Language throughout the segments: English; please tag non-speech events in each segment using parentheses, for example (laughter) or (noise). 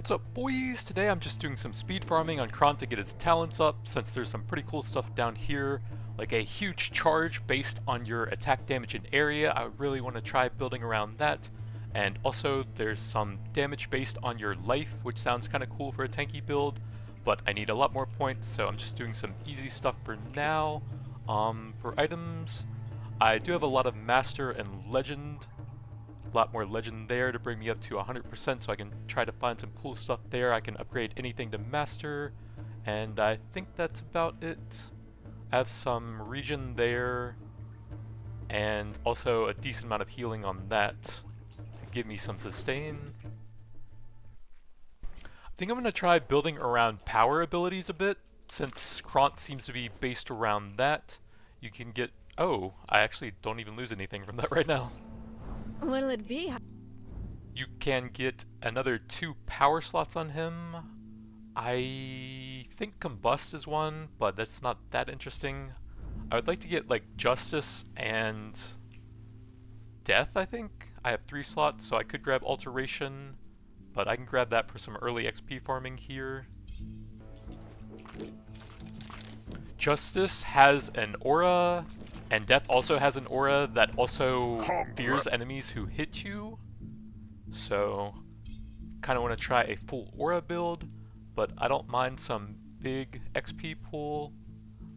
What's up boys? Today I'm just doing some speed farming on Kront to get his talents up since there's some pretty cool stuff down here like a huge charge based on your attack damage in area. I really want to try building around that. And also there's some damage based on your life which sounds kind of cool for a tanky build but I need a lot more points so I'm just doing some easy stuff for now. Um, for items I do have a lot of master and legend a lot more legend there to bring me up to 100% so I can try to find some cool stuff there. I can upgrade anything to master, and I think that's about it. I have some region there, and also a decent amount of healing on that to give me some sustain. I think I'm going to try building around power abilities a bit, since Kront seems to be based around that. You can get... Oh, I actually don't even lose anything from that (laughs) right now. What'll it be? You can get another two power slots on him. I think Combust is one, but that's not that interesting. I would like to get like Justice and Death, I think. I have three slots, so I could grab Alteration, but I can grab that for some early XP farming here. Justice has an aura and Death also has an aura that also fears enemies who hit you. So, kind of want to try a full aura build, but I don't mind some big XP pool.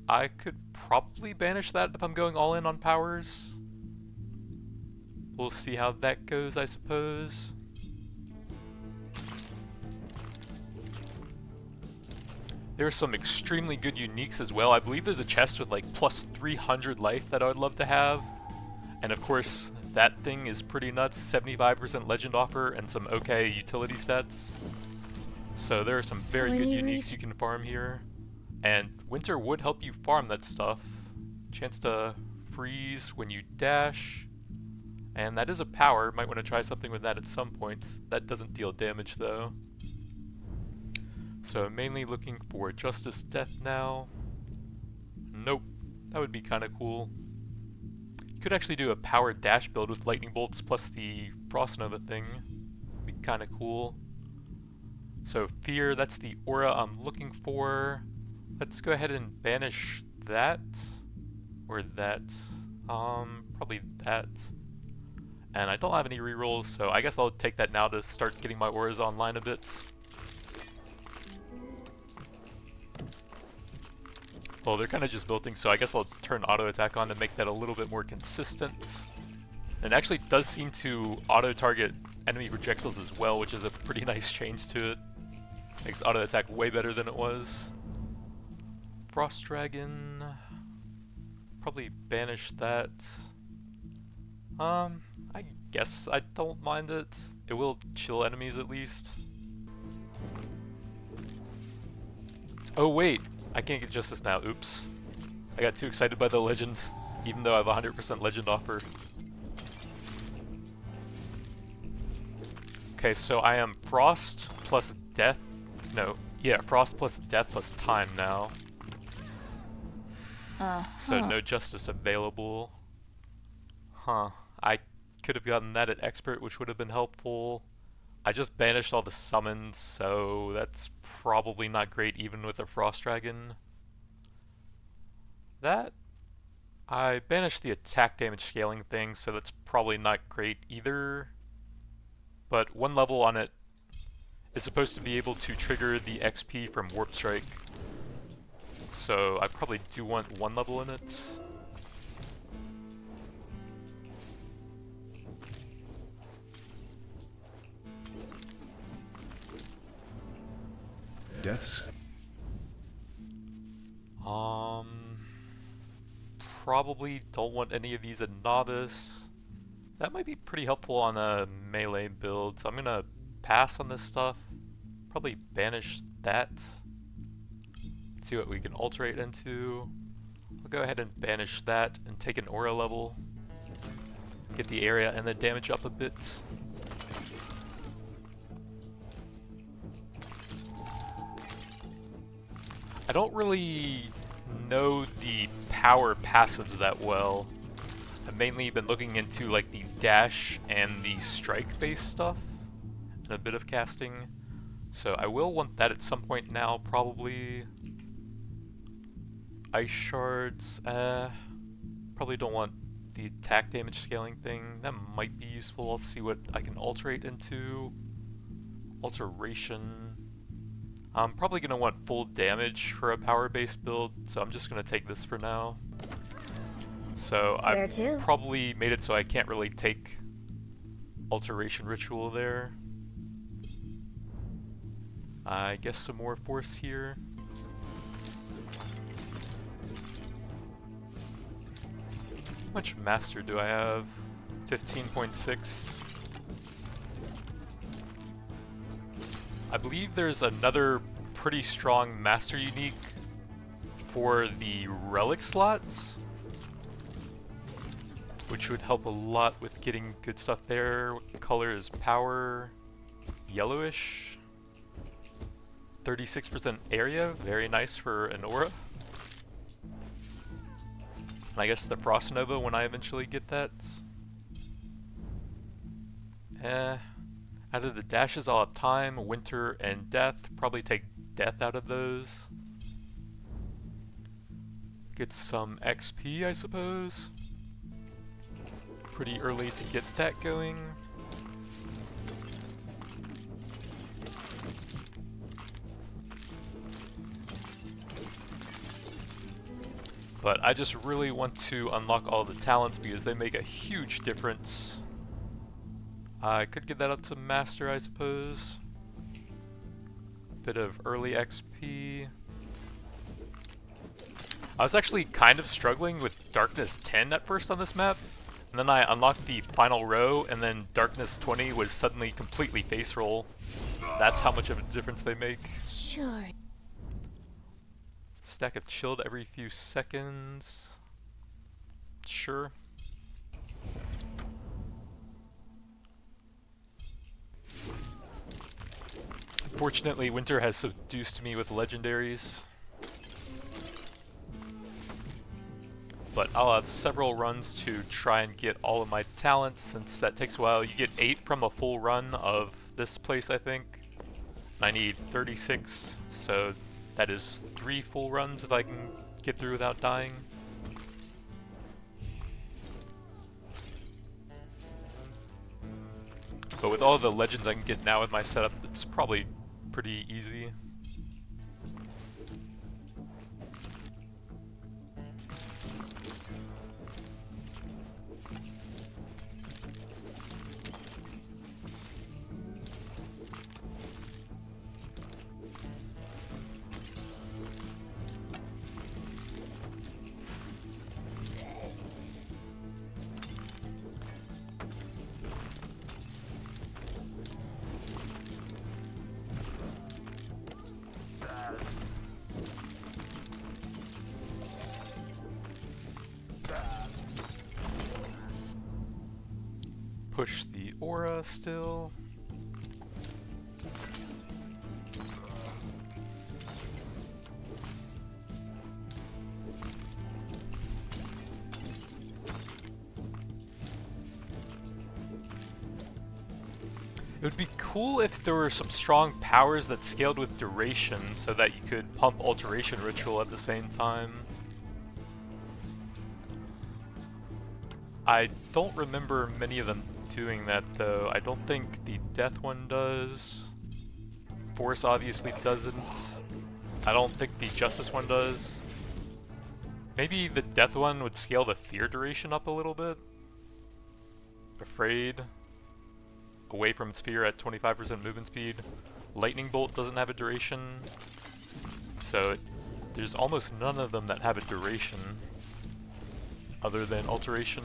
I could probably banish that if I'm going all in on powers. We'll see how that goes, I suppose. There's some extremely good uniques as well. I believe there's a chest with like plus 300 life that I would love to have. And of course, that thing is pretty nuts. 75% legend offer and some okay utility stats. So there are some very good uniques you can farm here. And winter would help you farm that stuff. Chance to freeze when you dash. And that is a power. Might want to try something with that at some point. That doesn't deal damage though. So mainly looking for Justice Death now. Nope. That would be kind of cool. You could actually do a powered dash build with lightning bolts plus the Frost Nova thing. Be kind of cool. So Fear, that's the aura I'm looking for. Let's go ahead and banish that. Or that. Um, probably that. And I don't have any rerolls, so I guess I'll take that now to start getting my auras online a bit. Well, they're kind of just building, so I guess I'll turn auto attack on to make that a little bit more consistent. And it actually does seem to auto-target enemy projectiles as well, which is a pretty (laughs) nice change to it. Makes auto attack way better than it was. Frost Dragon. Probably banish that. Um, I guess I don't mind it. It will chill enemies at least. Oh wait, I can't get Justice now, oops. I got too excited by the legend, even though I have 100% legend offer. Okay, so I am Frost plus Death. No, yeah, Frost plus Death plus Time now. Uh -huh. So no Justice available. Huh. I could have gotten that at Expert, which would have been helpful. I just banished all the summons, so that's probably not great even with a Frost Dragon. That... I banished the attack damage scaling thing, so that's probably not great either. But one level on it is supposed to be able to trigger the XP from Warp Strike. So I probably do want one level in it. Deaths? Um, probably don't want any of these at novice. That might be pretty helpful on a melee build. So I'm gonna pass on this stuff. Probably banish that. Let's see what we can alterate into. I'll go ahead and banish that and take an aura level. Get the area and the damage up a bit. I don't really know the power passives that well. I've mainly been looking into like the dash and the strike based stuff and a bit of casting. So I will want that at some point now, probably. Ice shards, uh, probably don't want the attack damage scaling thing. That might be useful. I'll see what I can alterate into. Alteration. I'm probably going to want full damage for a power-based build, so I'm just going to take this for now. So to? probably made it so I can't really take Alteration Ritual there. I guess some more force here. How much master do I have? 15.6. I believe there's another pretty strong master unique for the relic slots, which would help a lot with getting good stuff there. What color is power? Yellowish. 36% area, very nice for an aura. And I guess the Frost Nova when I eventually get that. Eh. Out of the dashes I'll have time, winter, and death. Probably take death out of those. Get some XP, I suppose. Pretty early to get that going. But I just really want to unlock all the talents because they make a huge difference. I could get that up to master, I suppose. Bit of early XP. I was actually kind of struggling with Darkness 10 at first on this map. And then I unlocked the final row, and then Darkness 20 was suddenly completely face roll. That's how much of a difference they make. Sure. Stack of chilled every few seconds. Sure. Fortunately, winter has seduced me with legendaries. But I'll have several runs to try and get all of my talents, since that takes a while. You get 8 from a full run of this place, I think. I need 36, so that is 3 full runs if I can get through without dying. But with all the legends I can get now with my setup, it's probably pretty easy. There were some strong powers that scaled with duration so that you could pump Alteration Ritual at the same time. I don't remember many of them doing that though. I don't think the Death one does. Force obviously doesn't. I don't think the Justice one does. Maybe the Death one would scale the Fear duration up a little bit. Afraid. Away from its fear at 25% movement speed. Lightning Bolt doesn't have a duration. So it, there's almost none of them that have a duration other than Alteration.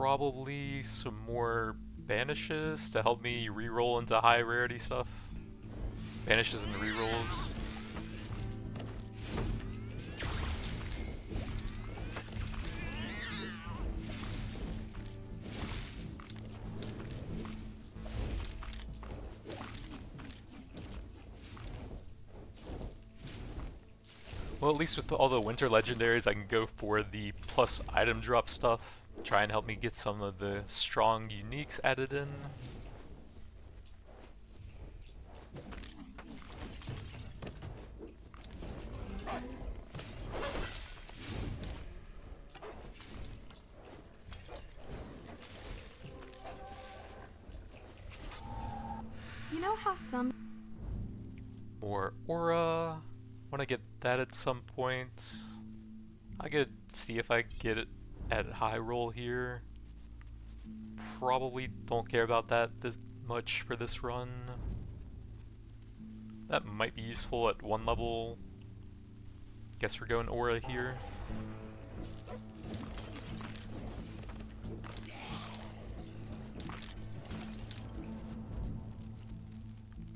Probably some more banishes to help me reroll into high rarity stuff. Banishes and rerolls. At least with all the winter legendaries, I can go for the plus item drop stuff. Try and help me get some of the strong uniques added in. You know how some More aura. Want to get that at some point. I could see if I get it at high roll here. Probably don't care about that this much for this run. That might be useful at one level. Guess we're going aura here.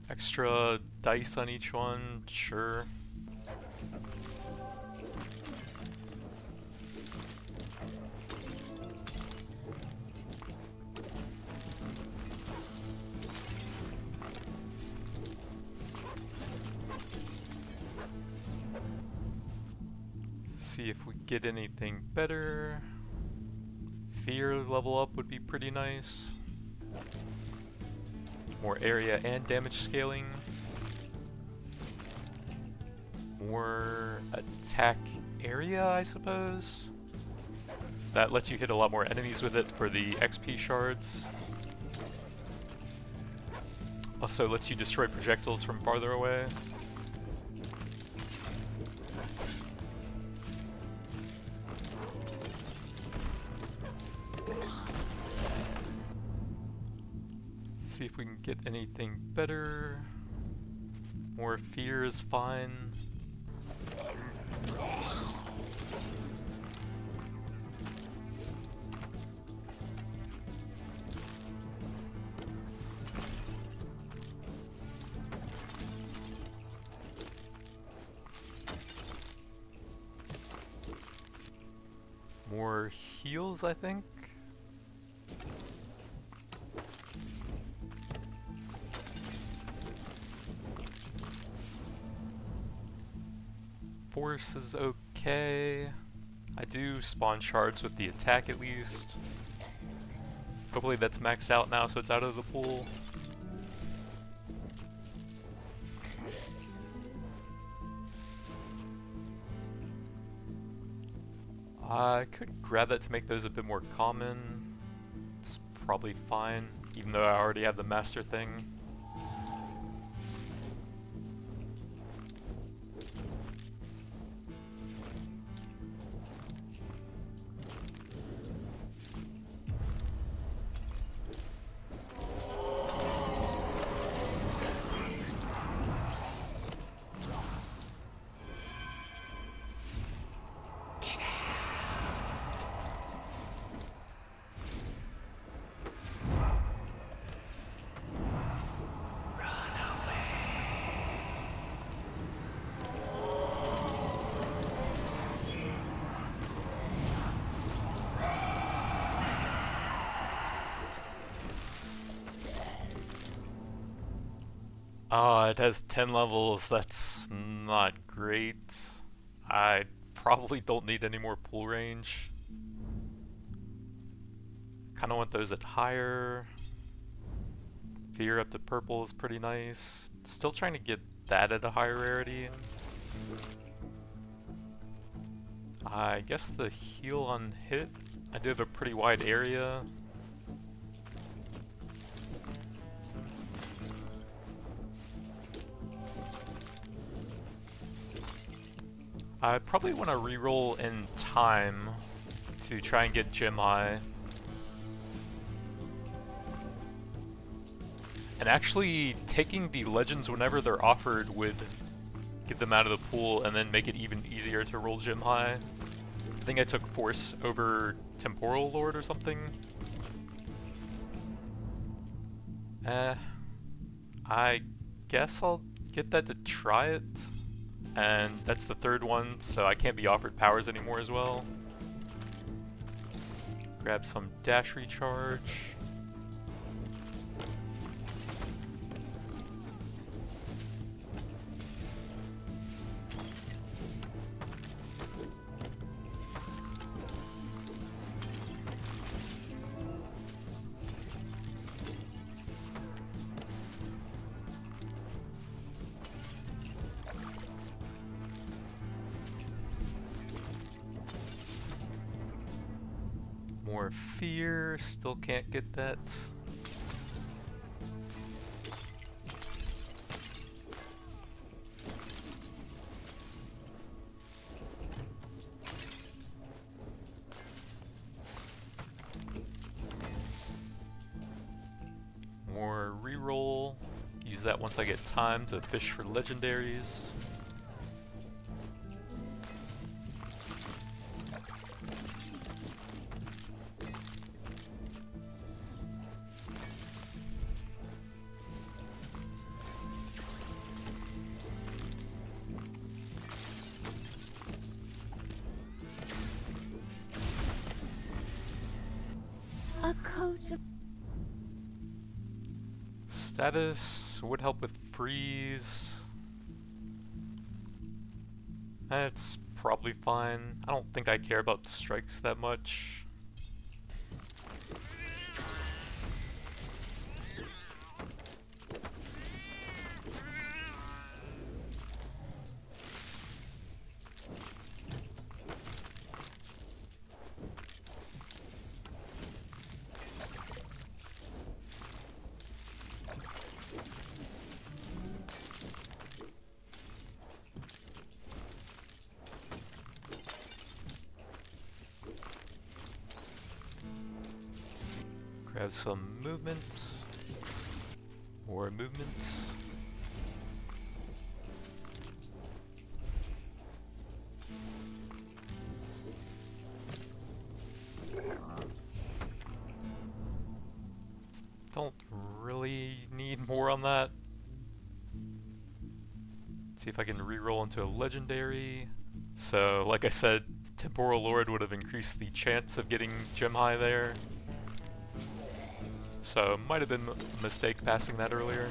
Extra dice on each one, sure. See if we get anything better. Fear level up would be pretty nice. More area and damage scaling. More attack area, I suppose. That lets you hit a lot more enemies with it for the XP shards. Also lets you destroy projectiles from farther away. See if we can get anything better. More fear is fine. More heals, I think. Force is okay. I do spawn shards with the attack at least. Hopefully that's maxed out now so it's out of the pool. I could grab that to make those a bit more common. It's probably fine, even though I already have the master thing. It has 10 levels. That's not great. I probably don't need any more pool range. Kind of want those at higher. Fear up to purple is pretty nice. Still trying to get that at a higher rarity. I guess the heal on hit. I do have a pretty wide area. I probably want to reroll in time to try and get gem high. And actually taking the legends whenever they're offered would get them out of the pool and then make it even easier to roll gem high. I think I took force over temporal lord or something. Eh, I guess I'll get that to try it. And that's the third one, so I can't be offered powers anymore as well. Grab some dash recharge. Fear, still can't get that. More reroll. Use that once I get time to fish for legendaries. Status would help with freeze. That's probably fine. I don't think I care about strikes that much. Into a legendary. So, like I said, Temporal Lord would have increased the chance of getting gem high there. So, might have been a mistake passing that earlier.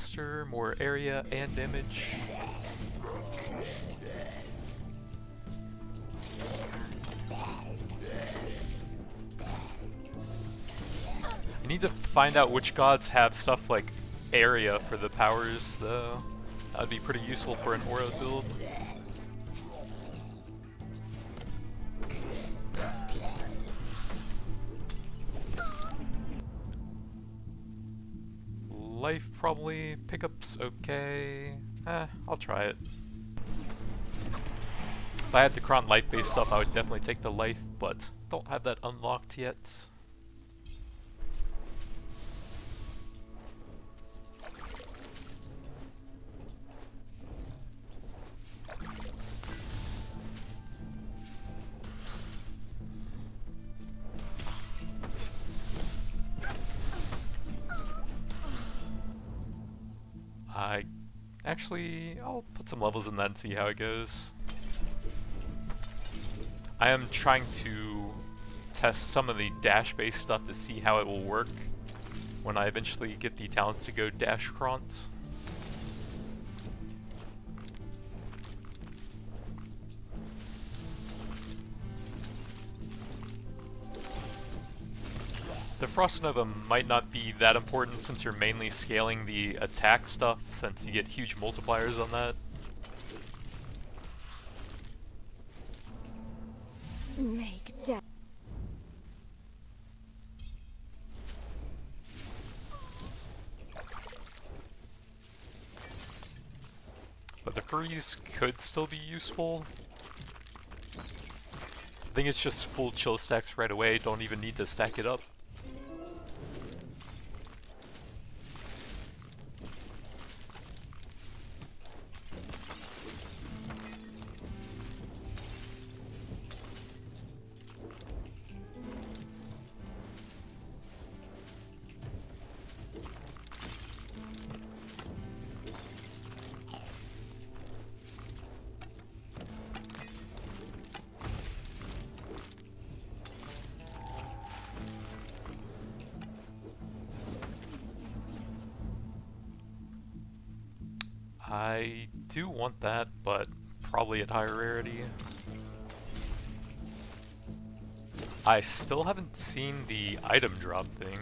Master, more area and damage. I need to find out which gods have stuff like area for the powers though. That would be pretty useful for an aura build. Pickups okay. Eh, I'll try it. If I had the Kront life based stuff I would definitely take the life, but don't have that unlocked yet. Some levels and see how it goes. I am trying to test some of the dash based stuff to see how it will work when I eventually get the talent to go dash Kront. The Frost Nova might not be that important since you're mainly scaling the attack stuff since you get huge multipliers on that. Make death. But the freeze could still be useful. I think it's just full chill stacks right away, don't even need to stack it up. At higher rarity. I still haven't seen the item drop thing.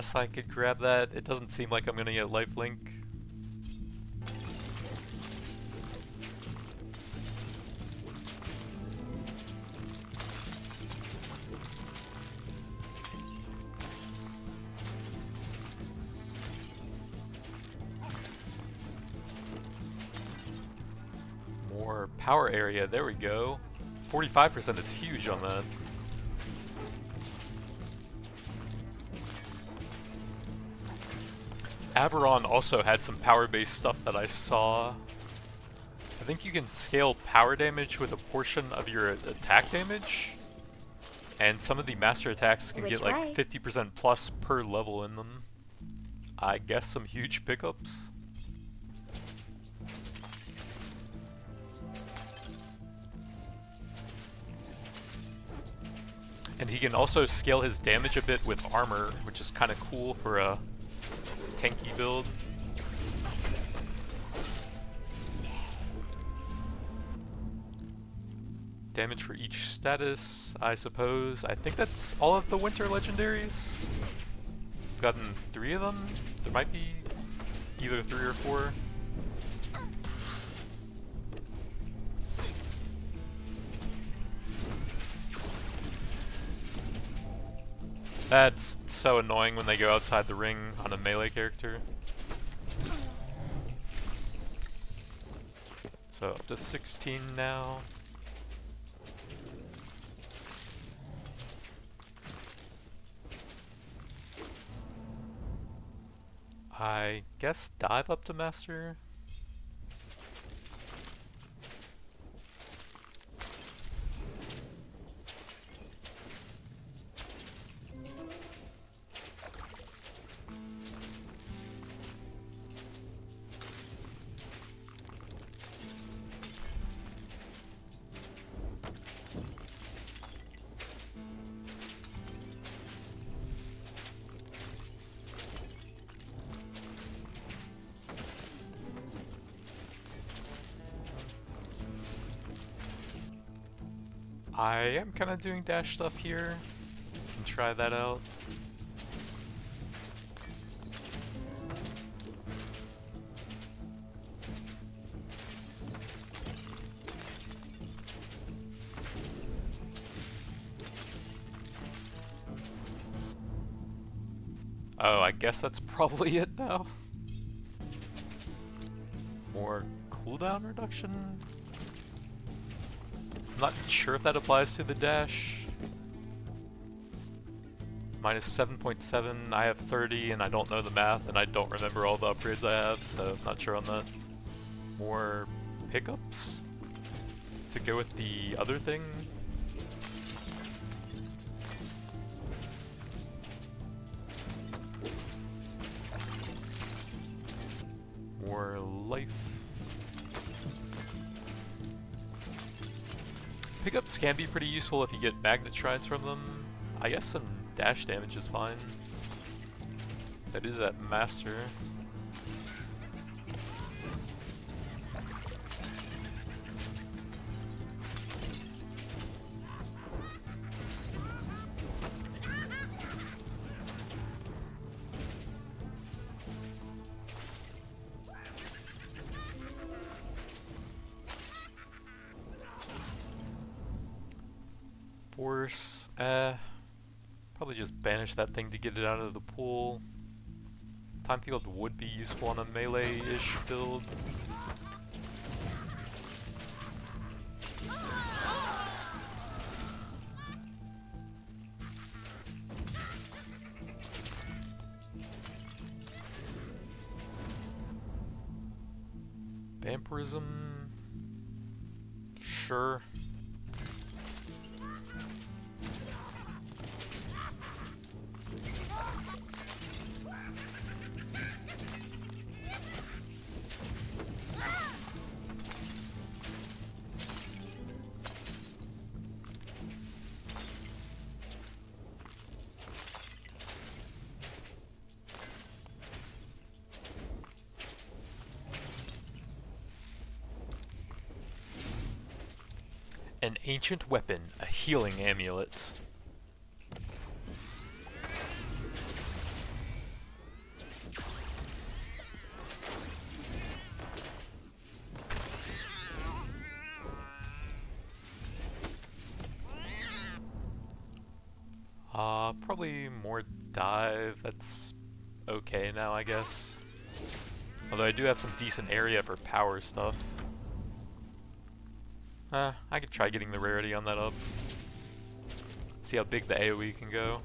Guess I could grab that. It doesn't seem like I'm gonna get lifelink. More power area, there we go. 45% is huge on that. Aberon also had some power-based stuff that I saw. I think you can scale power damage with a portion of your attack damage. And some of the master attacks can Which get like 50% plus per level in them. I guess some huge pickups. And he can also scale his damage a bit with armor, which is kind of cool for a tanky build. Damage for each status, I suppose. I think that's all of the winter legendaries. I've gotten three of them. There might be either three or four. That's so annoying when they go outside the ring on a melee character. So up to 16 now. I guess dive up to master. Kind of doing dash stuff here. Can try that out. Oh, I guess that's (laughs) probably it now. More cooldown reduction? I'm not sure if that applies to the dash. Minus 7.7, I have 30 and I don't know the math and I don't remember all the upgrades I have, so I'm not sure on that. More pickups to go with the other thing. Can be pretty useful if you get magnet shrines from them. I guess some dash damage is fine. That is at master. That thing to get it out of the pool. Time field would be useful on a melee-ish build. An ancient weapon, a healing amulet. Uh, probably more dive, that's okay now I guess. Although I do have some decent area for power stuff. Uh, I could try getting the rarity on that up. See how big the AoE can go.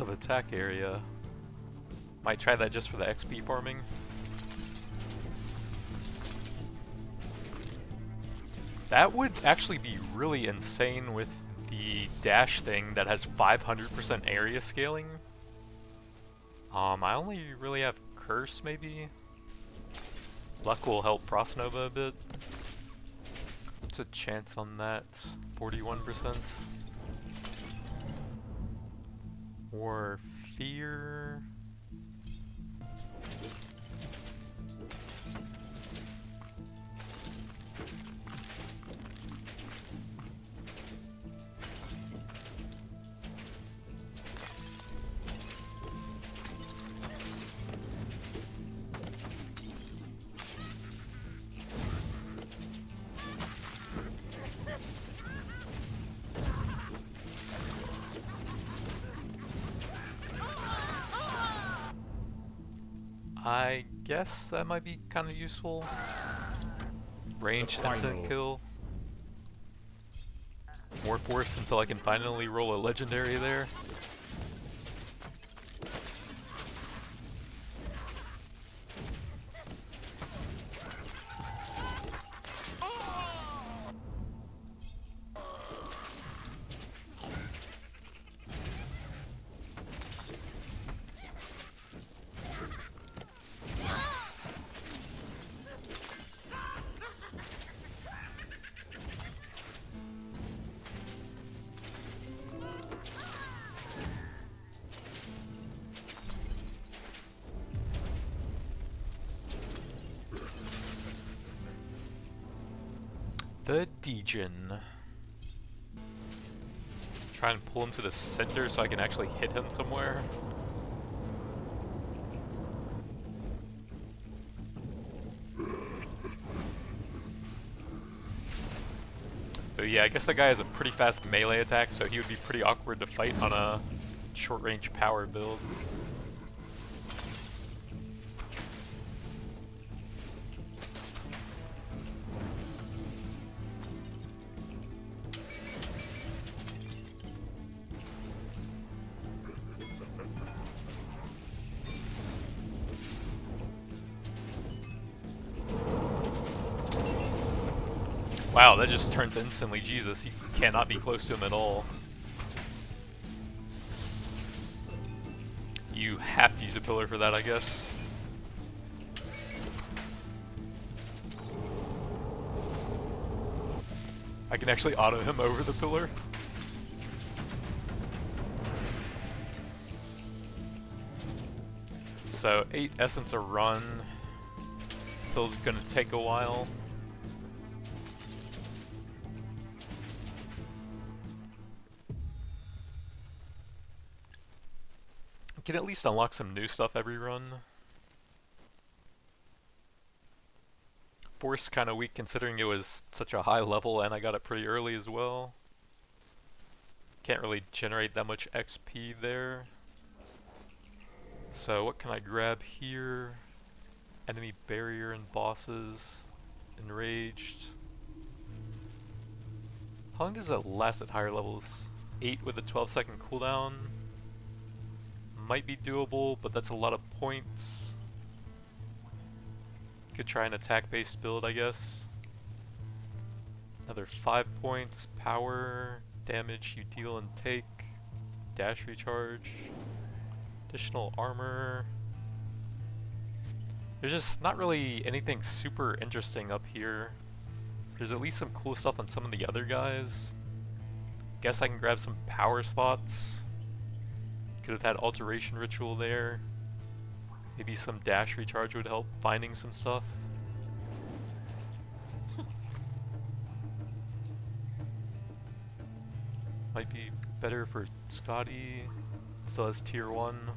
Of attack area. Might try that just for the XP farming. That would actually be really insane with the dash thing that has 500% area scaling. Um, I only really have Curse, maybe? Luck will help Frost Nova a bit. What's a chance on that? 41%? Or guess that might be kind of useful. Range instant kill. More force until I can finally roll a legendary there. Degen. Try and pull him to the center so I can actually hit him somewhere. But yeah, I guess that guy has a pretty fast melee attack, so he would be pretty awkward to fight on a short-range power build. That just turns instantly Jesus. You cannot be close to him at all. You have to use a pillar for that, I guess. I can actually auto him over the pillar. So, 8 essence a run. Still gonna take a while. Can at least unlock some new stuff every run. Force kind of weak considering it was such a high level and I got it pretty early as well. Can't really generate that much XP there. So what can I grab here? Enemy barrier and bosses. Enraged. How long does that last at higher levels? 8 with a 12 second cooldown might be doable, but that's a lot of points. Could try an attack-based build, I guess. Another 5 points, power, damage you deal and take, dash recharge, additional armor. There's just not really anything super interesting up here. There's at least some cool stuff on some of the other guys. Guess I can grab some power slots. Could have had Alteration Ritual there. Maybe some dash recharge would help finding some stuff. Might be better for Skadi. Still has tier 1.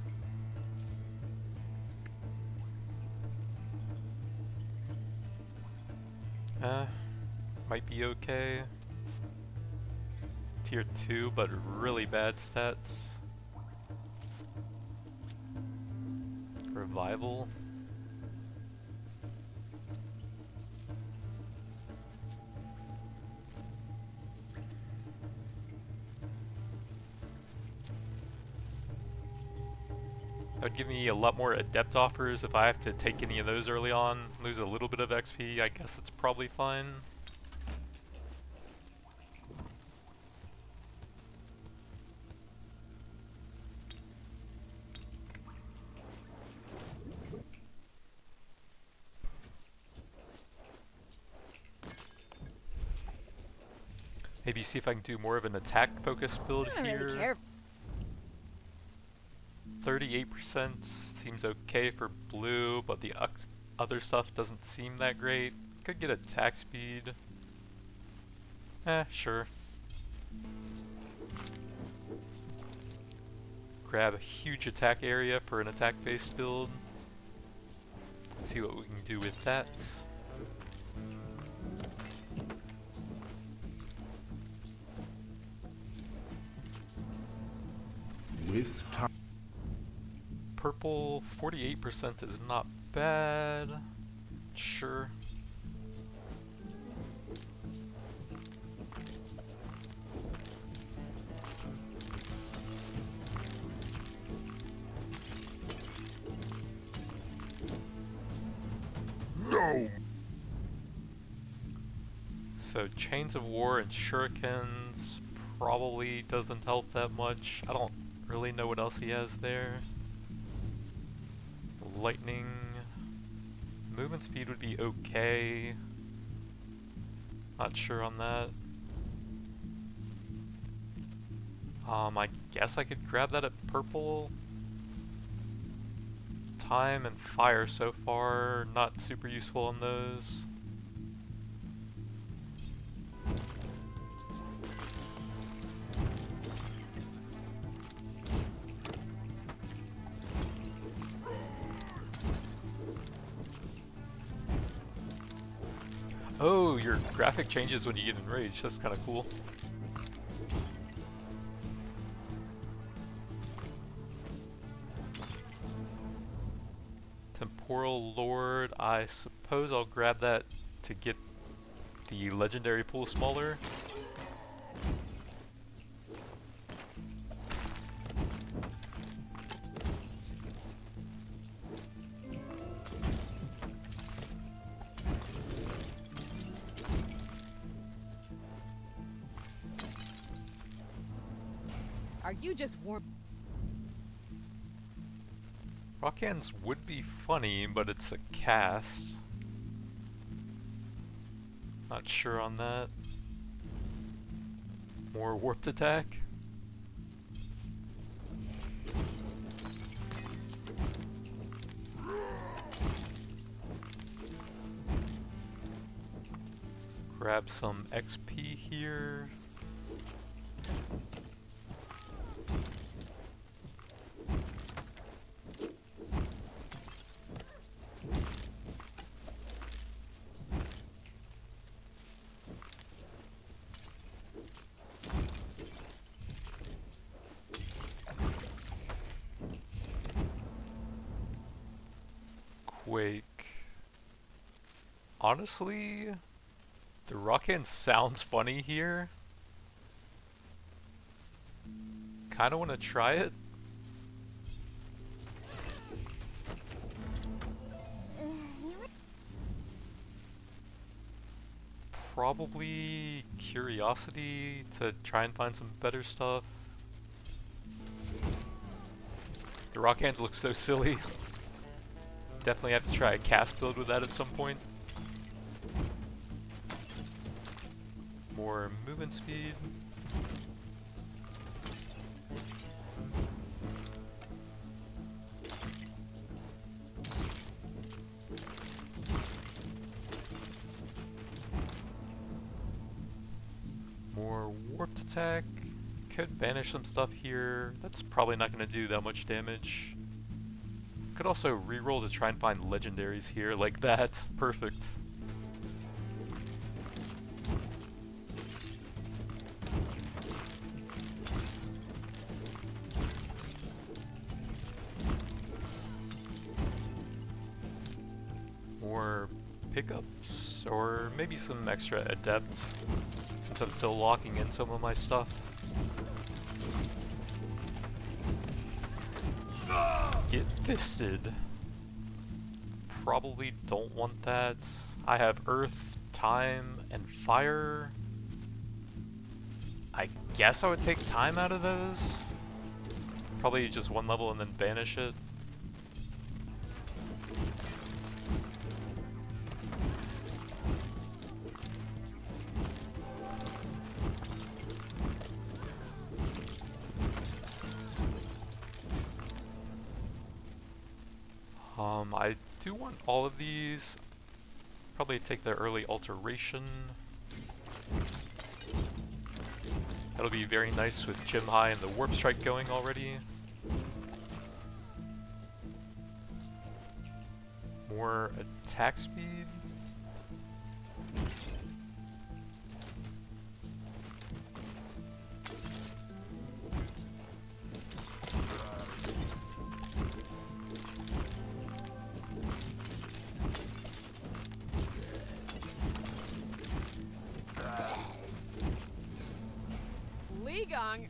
Uh, might be okay. Tier 2, but really bad stats. Revival. That would give me a lot more adept offers if I have to take any of those early on, lose a little bit of XP, I guess it's probably fine. See if I can do more of an attack focused build here. 38% seems okay for blue, but the other stuff doesn't seem that great. Could get attack speed. Eh, sure. Grab a huge attack area for an attack-based build. See what we can do with that. Purple, 48% is not bad. Sure. No. So Chains of War and Shurikens probably doesn't help that much. I don't really know what else he has there. Lightning. Movement speed would be okay. Not sure on that. Um, I guess I could grab that at purple. Time and fire so far, not super useful on those. Graphic changes when you get enraged. That's kind of cool. Temporal Lord. I suppose I'll grab that to get the legendary pool smaller. Are you just warm? Rock hands would be funny, but it's a cast. Not sure on that. More warped attack? Grab some XP here. Quake. Honestly, the rock hand sounds funny here. Kinda wanna try it. Probably curiosity to try and find some better stuff. The rock hands look so silly. (laughs) Definitely have to try a cast build with that at some point. More movement speed. More warped attack. Could banish some stuff here. That's probably not going to do that much damage. Could also reroll to try and find legendaries here, like that. (laughs) Perfect. Some extra adepts, since I'm still locking in some of my stuff. Get fisted. Probably don't want that. I have earth, time, and fire. I guess I would take time out of those. Probably just one level and then banish it. Probably take the early alteration. That'll be very nice with Gem High and the Warp Strike going already. More attack speed. Ligong.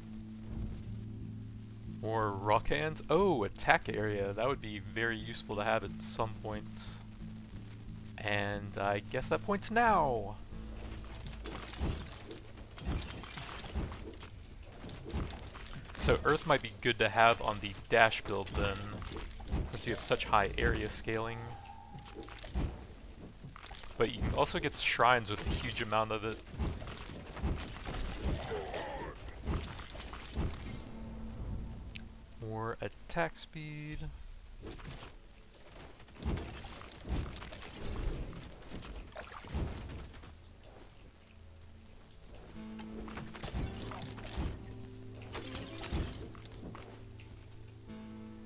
More rock hands. Oh, attack area. That would be very useful to have at some point. And I guess that point's now. So Earth might be good to have on the dash build then, since you have such high area scaling. But you also get shrines with a huge amount of it. Attack speed.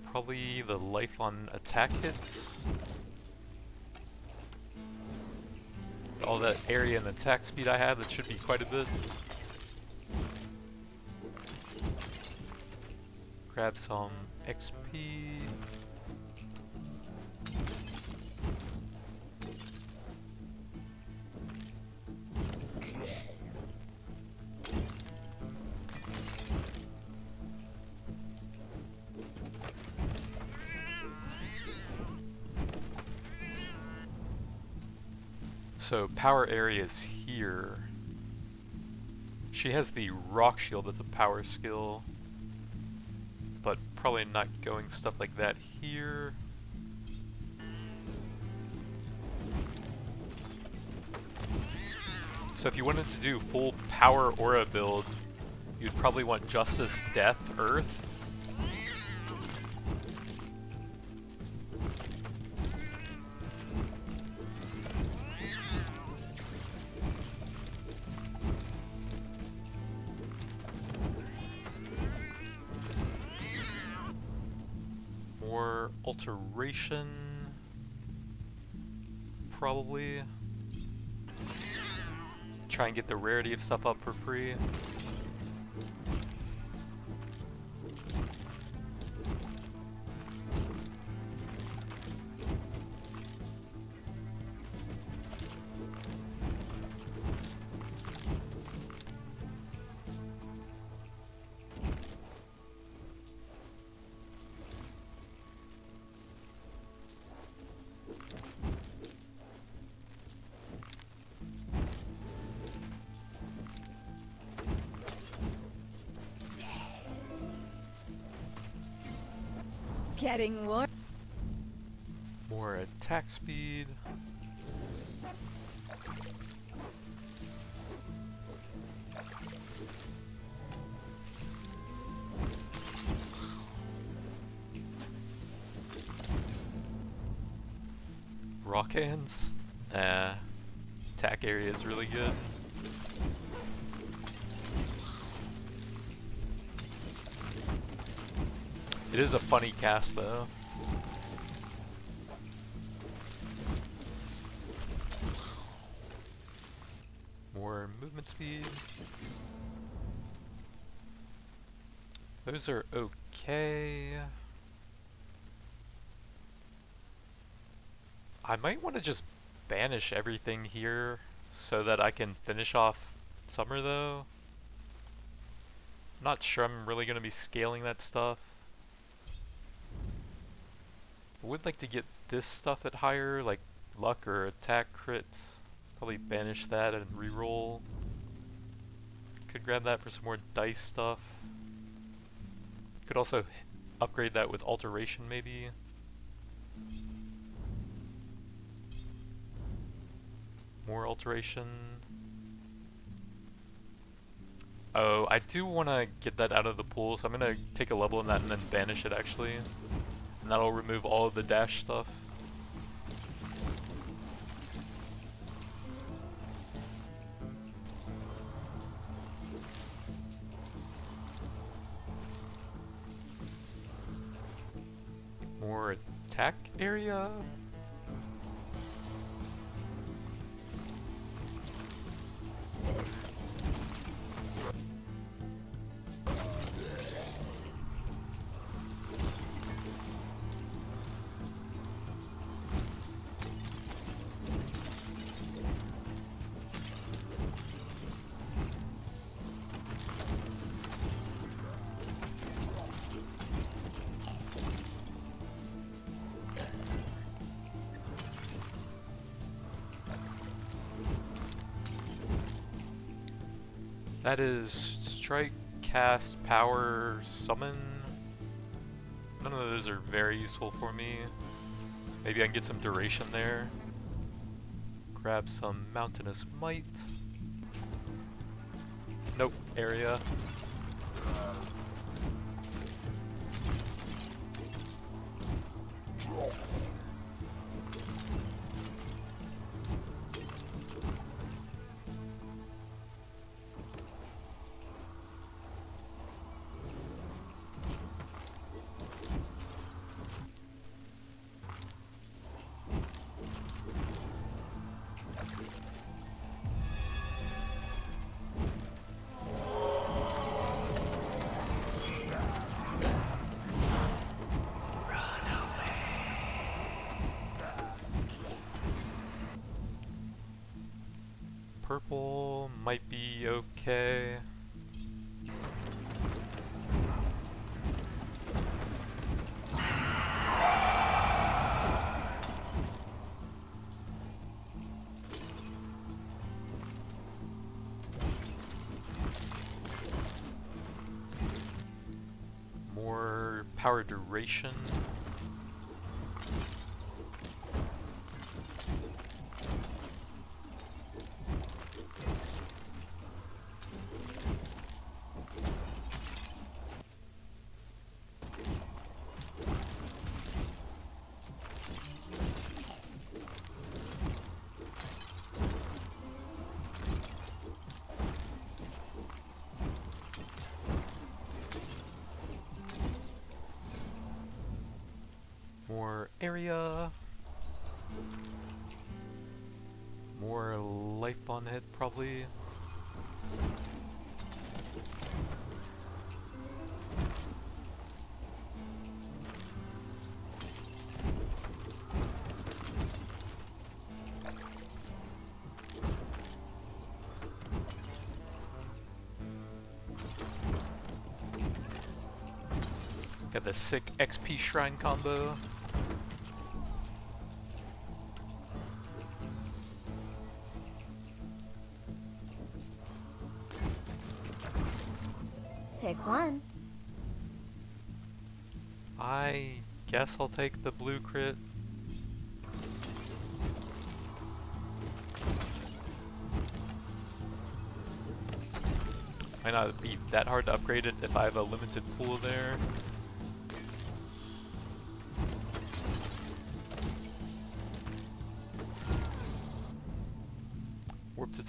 Probably the life on attack hits. All that area and attack speed I have, that should be quite a bit. Grab some XP. So power area is here. She has the rock shield that's a power skill. Probably not going stuff like that here. So if you wanted to do full power aura build, you'd probably want Justice, Death, Earth. Probably. Try and get the rarity of stuff up for free. Getting. More attack speed. Rock hands? Nah. Attack area is really good. It is a funny cast though. More movement speed. Those are okay. I might want to just banish everything here so that I can finish off summer though. Not sure I'm really going to be scaling that stuff. I would like to get this stuff at higher, like luck or attack crits. Probably mm. banish that and reroll. Could grab that for some more dice stuff. Could also upgrade that with alteration maybe. More alteration. Oh, I do want to get that out of the pool, so I'm going to take a level in that and then banish it actually. And that'll remove all of the dash stuff. More attack area? That is strike, cast, power, summon. None of those are very useful for me. Maybe I can get some duration there. Grab some mountainous might. Nope, area. Power duration. The sick XP shrine combo. Pick one. I guess I'll take the blue crit. Might not be that hard to upgrade it if I have a limited pool there.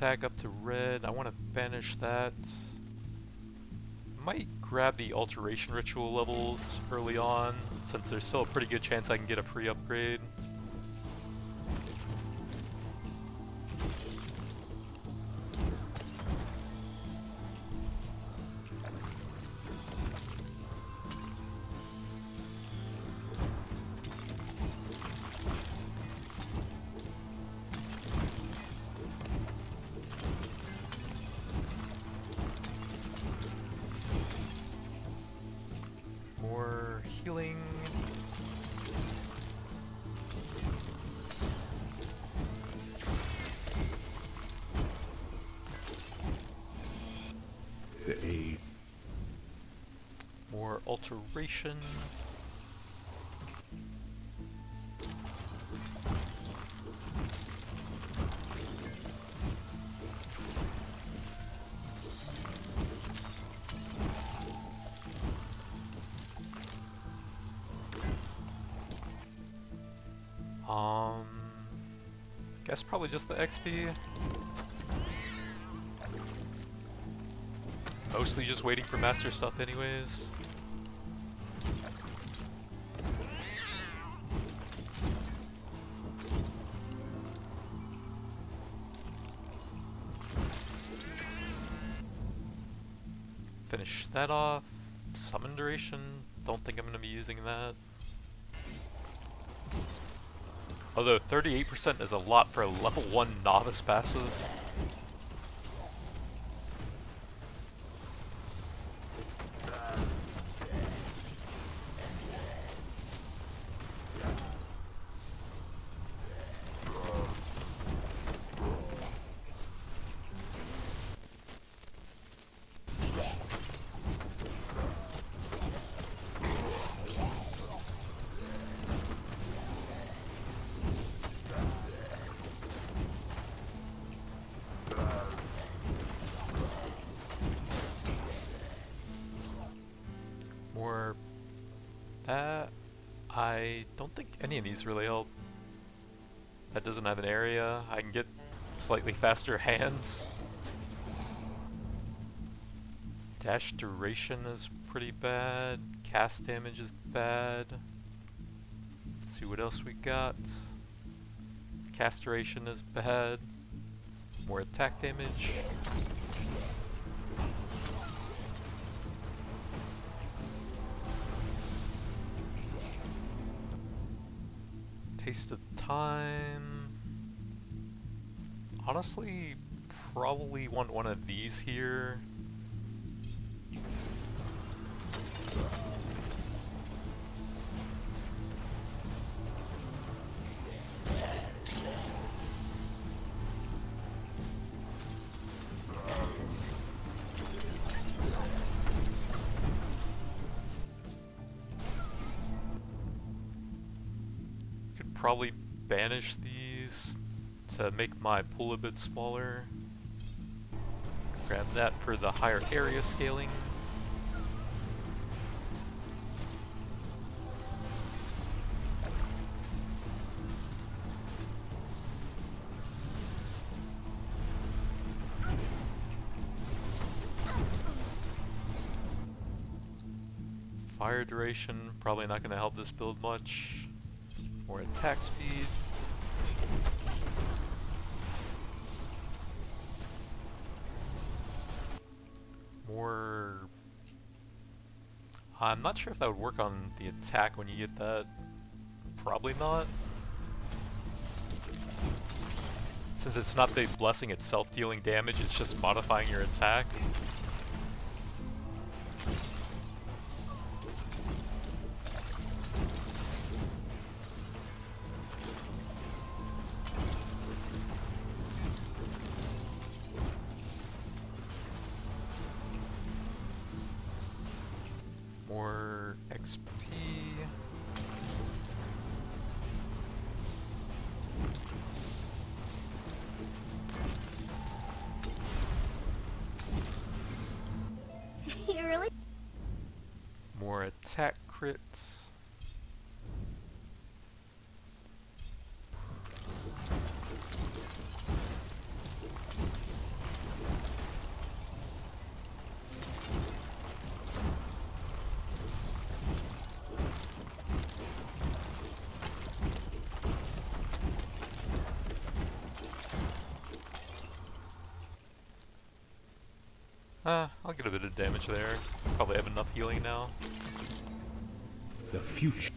Up to red. I want to banish that. Might grab the alteration ritual levels early on, since there's still a pretty good chance I can get a free upgrade. Alteration. Um, guess probably just the XP. Mostly just waiting for master stuff anyways. Finish that off. Summon duration. Don't think I'm going to be using that. Although 38% is a lot for a level 1 novice passive. Really help. That doesn't have an area. I can get slightly faster hands. Dash duration is pretty bad. Cast damage is bad. Let's see what else we got. Cast duration is bad. More attack damage. Of time. Honestly, probably want one of these here. Banish these to make my pool a bit smaller. Grab that for the higher area scaling. Fire duration, probably not going to help this build much. More attack speed. I'm not sure if that would work on the attack when you get that. Probably not. Since it's not the blessing itself dealing damage, it's just modifying your attack. More XP. (laughs) you really? More attack crits. Uh, I'll get a bit of damage there. Probably have enough healing now. The future.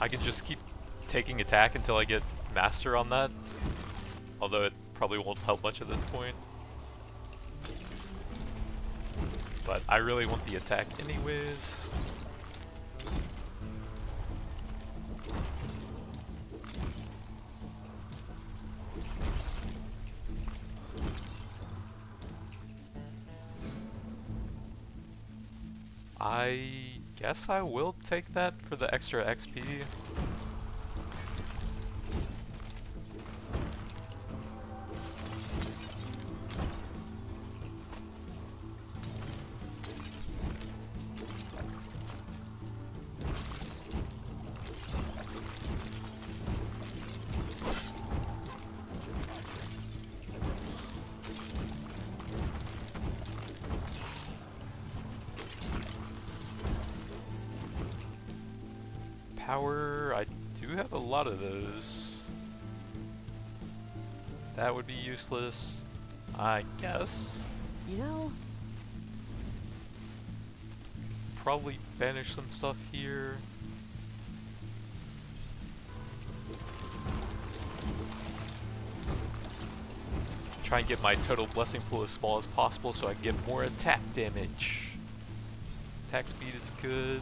I can just keep taking attack until I get master on that. Although it probably won't help much at this point. But I really want the attack anyways. Guess I will take that for the extra XP. Useless, I guess. You know, Probably banish some stuff here. Try and get my total blessing pool as small as possible so I can get more attack damage. Attack speed is good.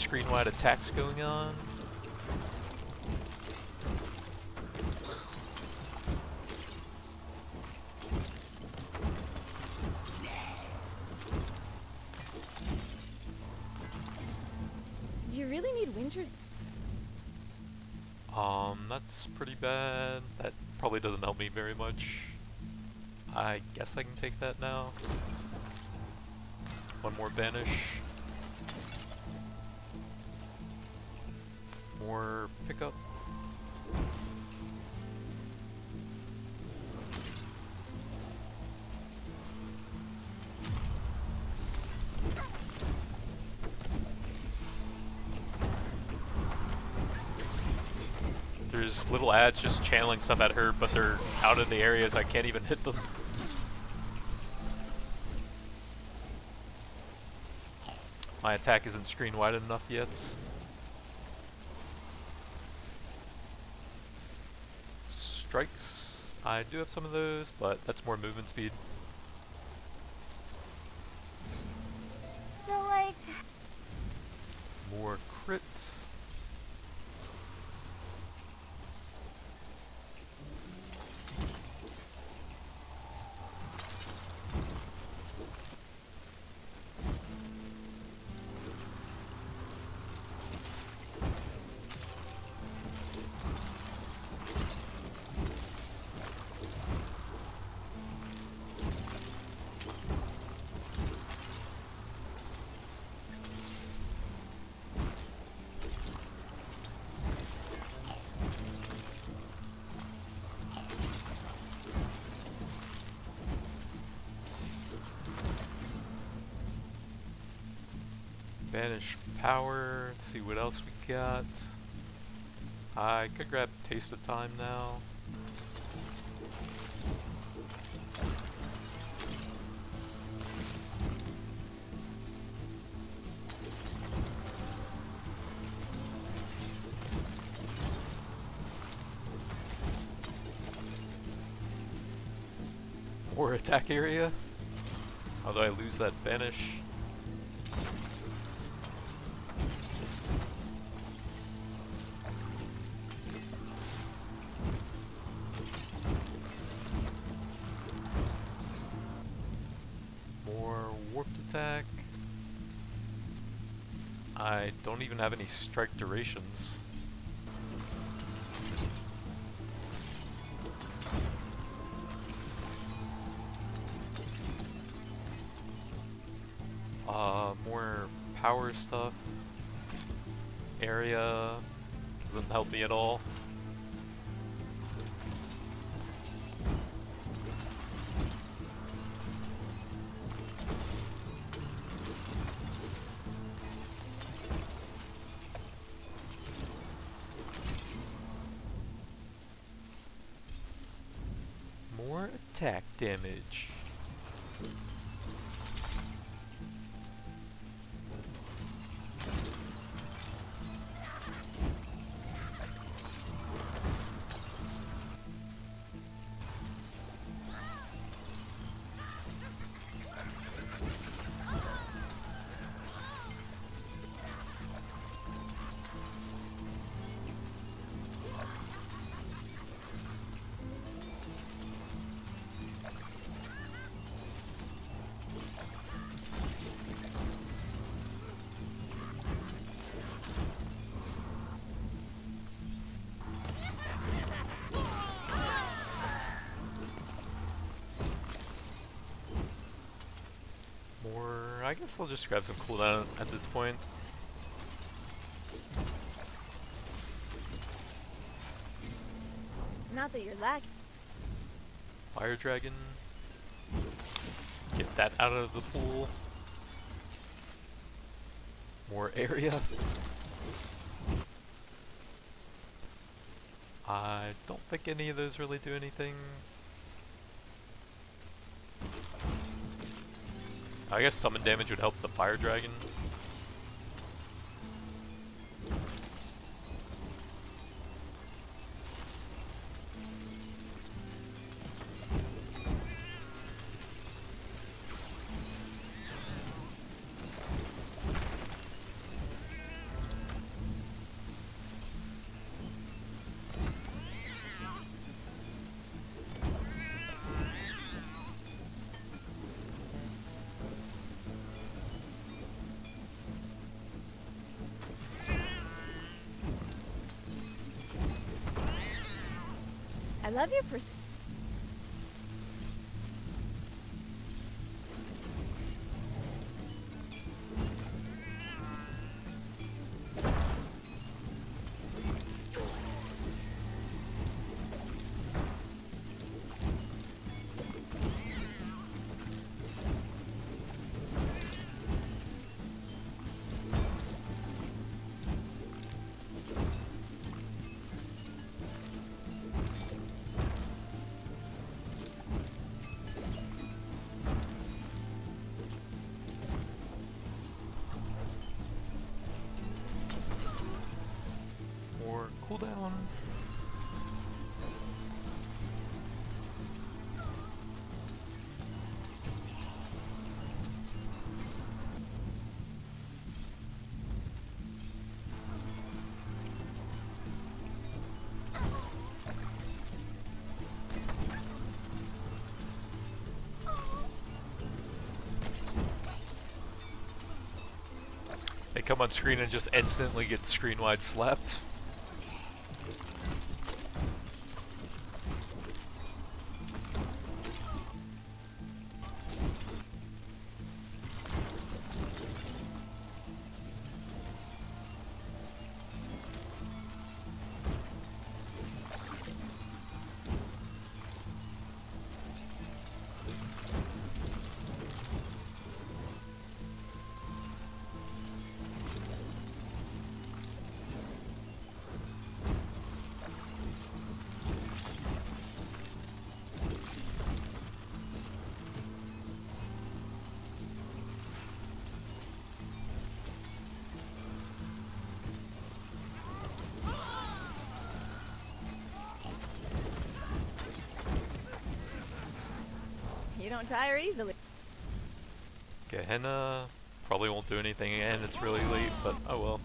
Get the screen wide attacks going on. Do you really need winters? Um, that's pretty bad. That probably doesn't help me very much. I guess I can take that now. One more banish. There's little ads just channeling stuff at her, but they're out of the areas I can't even hit them. My attack isn't screen wide enough yet. Strikes. I do have some of those, but that's more movement speed. Banish power. Let's see what else we got. I could grab Taste of Time now. More attack area. Although I lose that banish? Have any strike durations. I guess I'll just grab some cooldown at this point. Not that you're lacking. Fire Dragon. Get that out of the pool. More area. I don't think any of those really do anything. I guess summon damage would help the Fire Dragon. Love your pers- come on screen and just instantly get screen wide slapped. You don't tire easily. Gehenna probably won't do anything and it's really late, but oh well.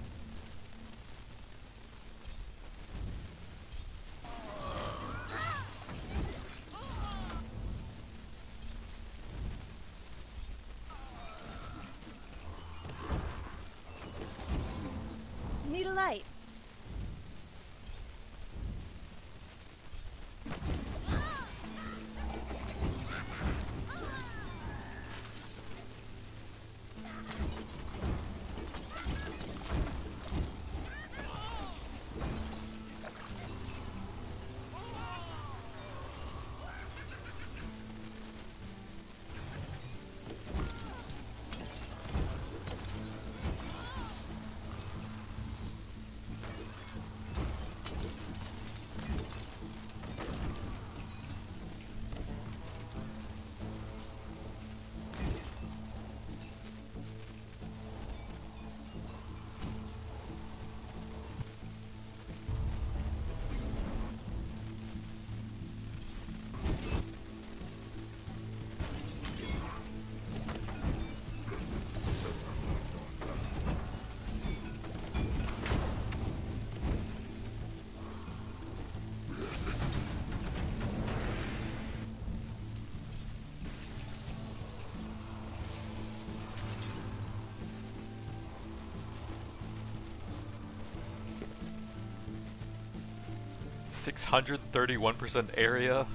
631% area,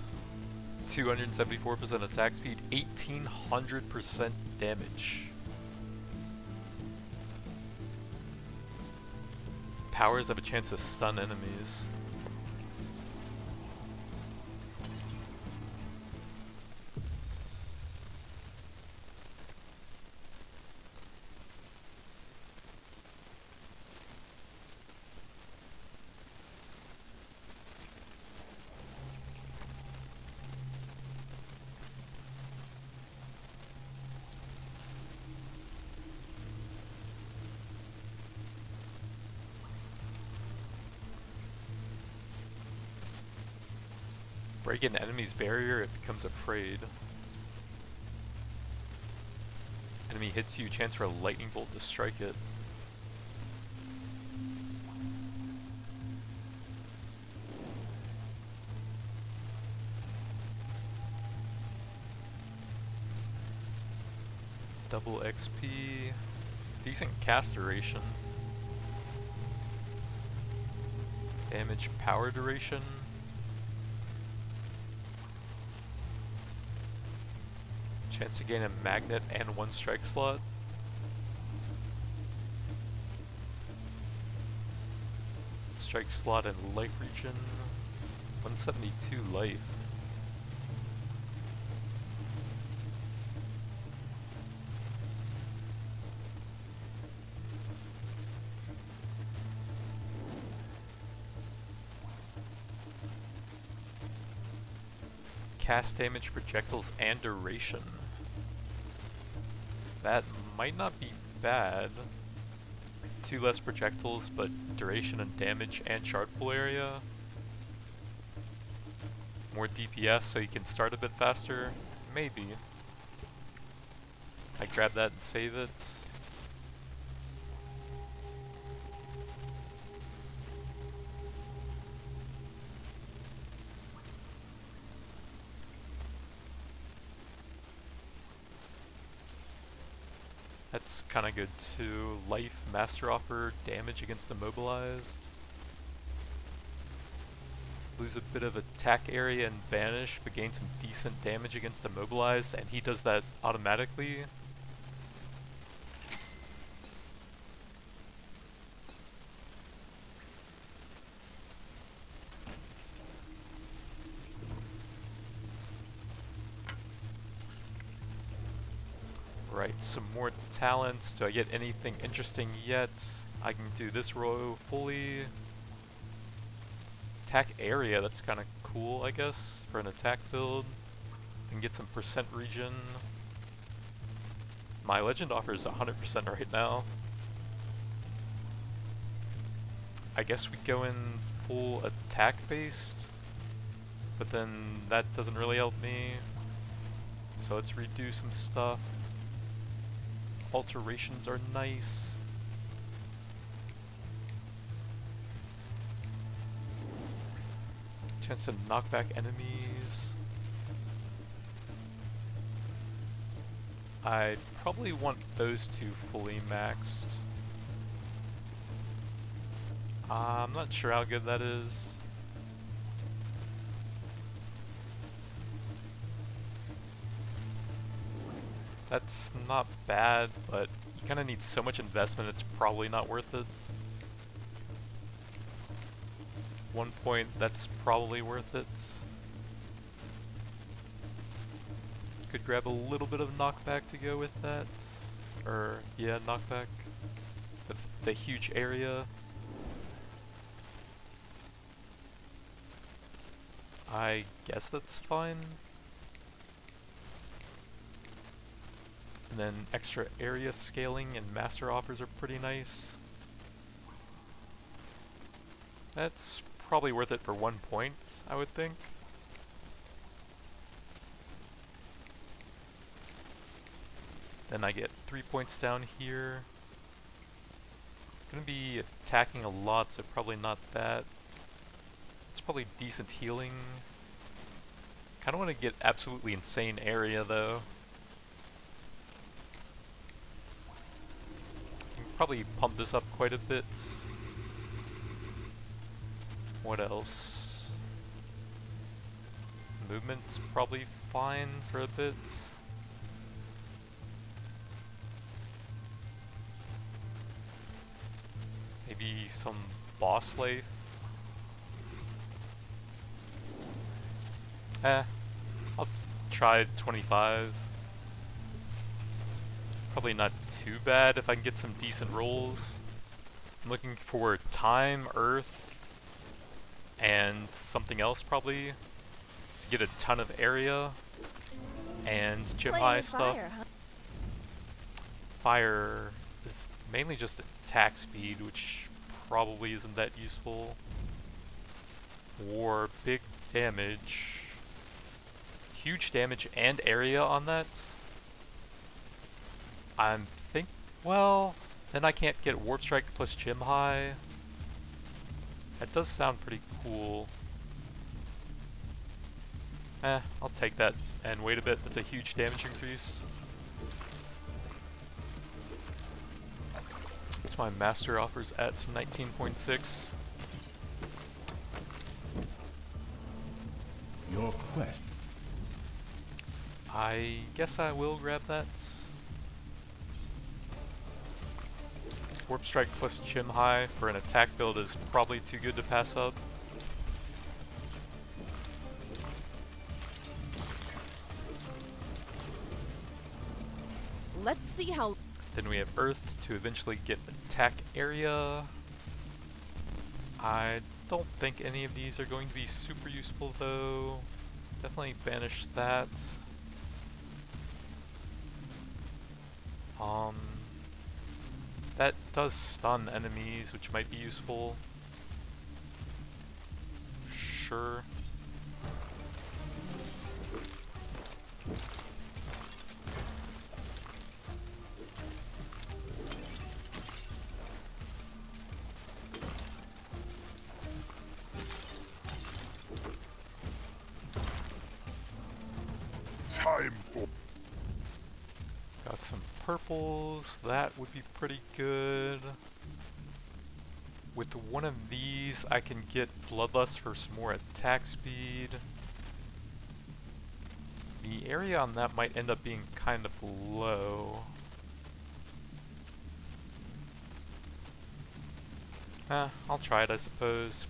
274% attack speed, 1800% damage. Powers have a chance to stun enemies. Break an enemy's barrier, it becomes afraid. Enemy hits you, chance for a lightning bolt to strike it. Double XP, decent cast duration. Damage power duration. Chance to gain a magnet and one strike slot. Strike slot and life regen. 172 life. Cast damage, projectiles, and duration. That might not be bad. Two less projectiles, but duration and damage and shard pool area. More DPS so you can start a bit faster? Maybe. I grab that and save it. Good too. Life, Master Offer, damage against immobilized. Lose a bit of attack area and banish, but gain some decent damage against immobilized, and he does that automatically. Some more talents. Do I get anything interesting yet? I can do this row fully. Attack area, that's kind of cool, I guess, for an attack build. And get some percent regen. My legend offers 100% right now. I guess we go in full attack based, but then that doesn't really help me. So let's redo some stuff. Alterations are nice. Chance to knock back enemies. I probably want those two fully maxed. I'm not sure how good that is. That's not bad, but you kind of need so much investment it's probably not worth it. One point, that's probably worth it. Could grab a little bit of knockback to go with that. Or, yeah, knockback. With the huge area. I guess that's fine. And then extra area scaling and master offers are pretty nice. That's probably worth it for one point, I would think. Then I get three points down here. Gonna be attacking a lot, so probably not that. It's probably decent healing. Kinda wanna get absolutely insane area though. Can probably pump this up quite a bit. What else? Movement's probably fine for a bit. Maybe some boss life. Eh, I'll try 25. Probably not too bad if I can get some decent rolls. I'm looking for time, earth, and something else probably to get a ton of area and gym high stuff. Fire, huh? Fire is mainly just attack speed, which probably isn't that useful. War, big damage. Huge damage and area on that. I'm think well, then I can't get Warp Strike plus Gym High. That does sound pretty cool. Eh, I'll take that and wait a bit. That's a huge damage increase. What's my master offers at 19.6? Your quest. I guess I will grab that. Warp Strike plus Chim High for an attack build is probably too good to pass up. Let's see how Then we have Earth to eventually get attack area. I don't think any of these are going to be super useful though. Definitely banish that. Um, that does stun enemies, which might be useful. Sure. Purples, that would be pretty good. With one of these, I can get Bloodlust for some more attack speed. The area on that might end up being kind of low. Eh, I'll try it I suppose.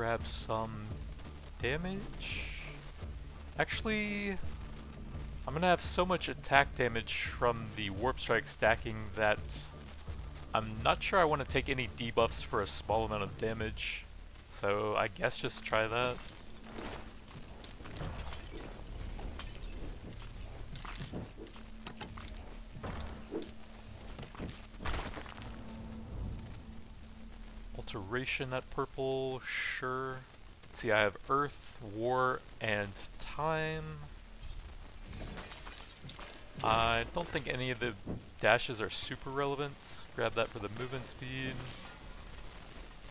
Grab some damage. Actually, I'm gonna have so much attack damage from the Warp Strike stacking that I'm not sure I want to take any debuffs for a small amount of damage. So I guess just try that. Alteration at purple, sure. Let's see, I have Earth, War, and Time. I don't think any of the dashes are super relevant. Grab that for the movement speed.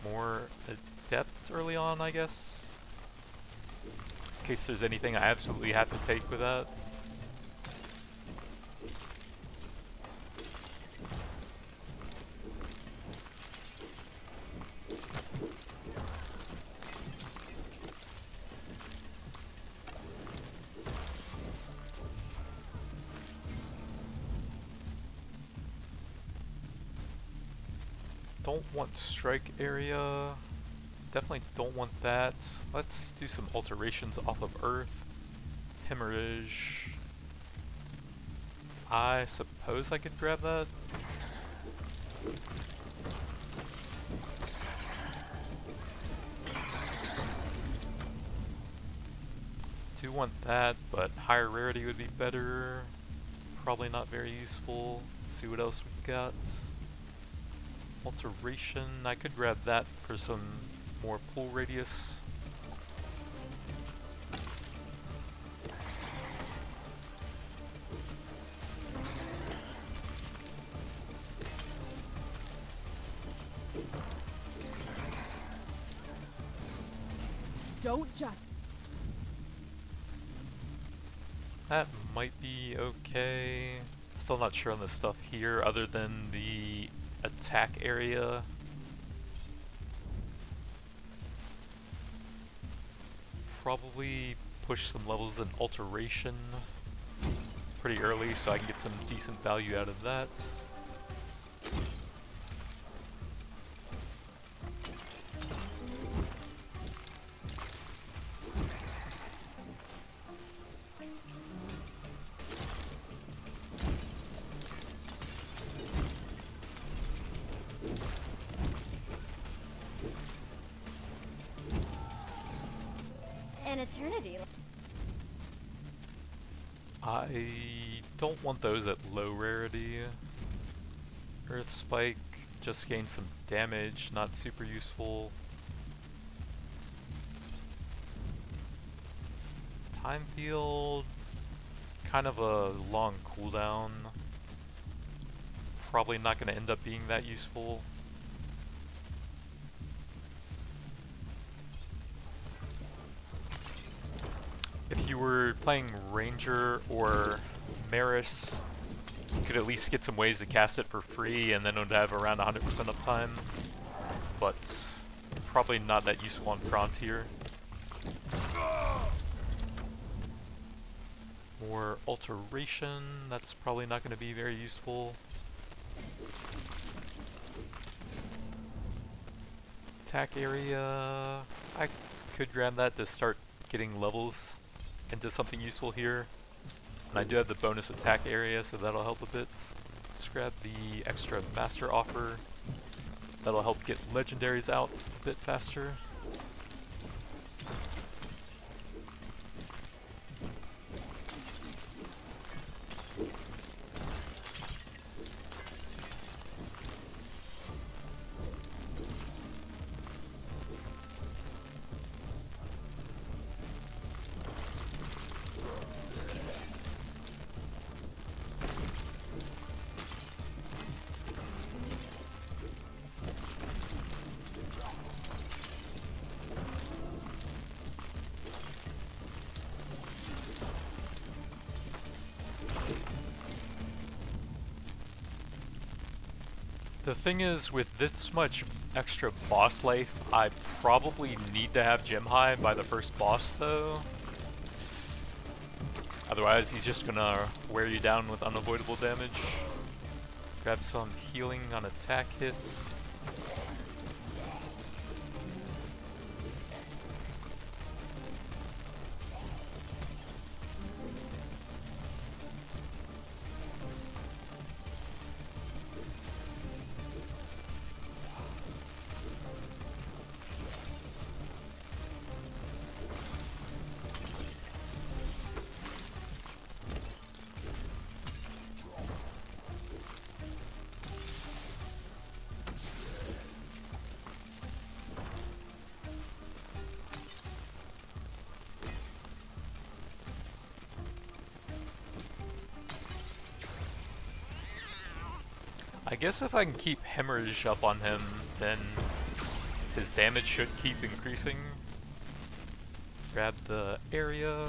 More adept early on, I guess. In case there's anything I absolutely have to take with that. Strike area. Definitely don't want that. Let's do some alterations off of Earth. Hemorrhage. I suppose I could grab that. Do want that, but higher rarity would be better. Probably not very useful. see what else we've got. Alteration, I could grab that for some more pull radius. Don't just. That might be okay. Still not sure on the stuff here other than the attack area. Probably push some levels in alteration pretty early so I can get some decent value out of that. Those at low rarity. Earth Spike just gain some damage, not super useful. Time Field, kind of a long cooldown. Probably not going to end up being that useful. If you were playing Ranger or Merris could at least get some ways to cast it for free and then would have around 100% uptime. But probably not that useful on Frontier. More Alteration, that's probably not going to be very useful. Attack area, I could grab that to start getting levels into something useful here. And I do have the bonus attack area, so that'll help a bit. Let's grab the extra master offer. That'll help get legendaries out a bit faster. Thing is, with this much extra boss life, I probably need to have Gem High by the first boss, though. Otherwise, he's just gonna wear you down with unavoidable damage. Grab some healing on attack hits. Guess if I can keep Hemorrhage up on him, then his damage should keep increasing. Grab the area.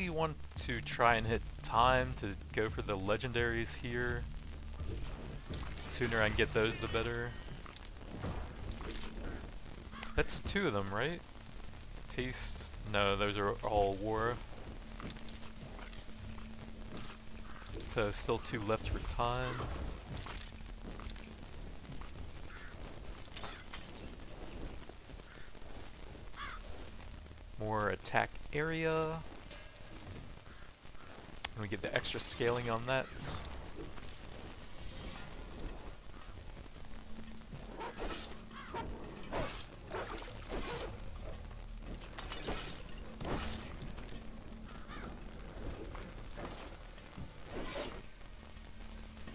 Probably want to try and hit time to go for the legendaries here. The Sooner I can get those, the better. That's two of them, right? Taste? No, those are all war. So still two left for time. More attack area. And we get the extra scaling on that.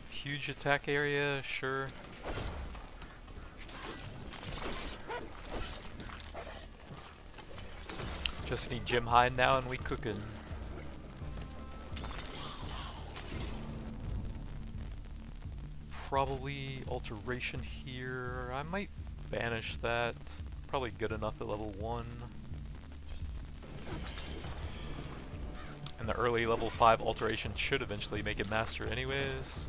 Huge attack area, sure. Just need Jim High now and we cookin'. Probably alteration here. I might banish that. Probably good enough at level 1. And the early level 5 alteration should eventually make it master anyways.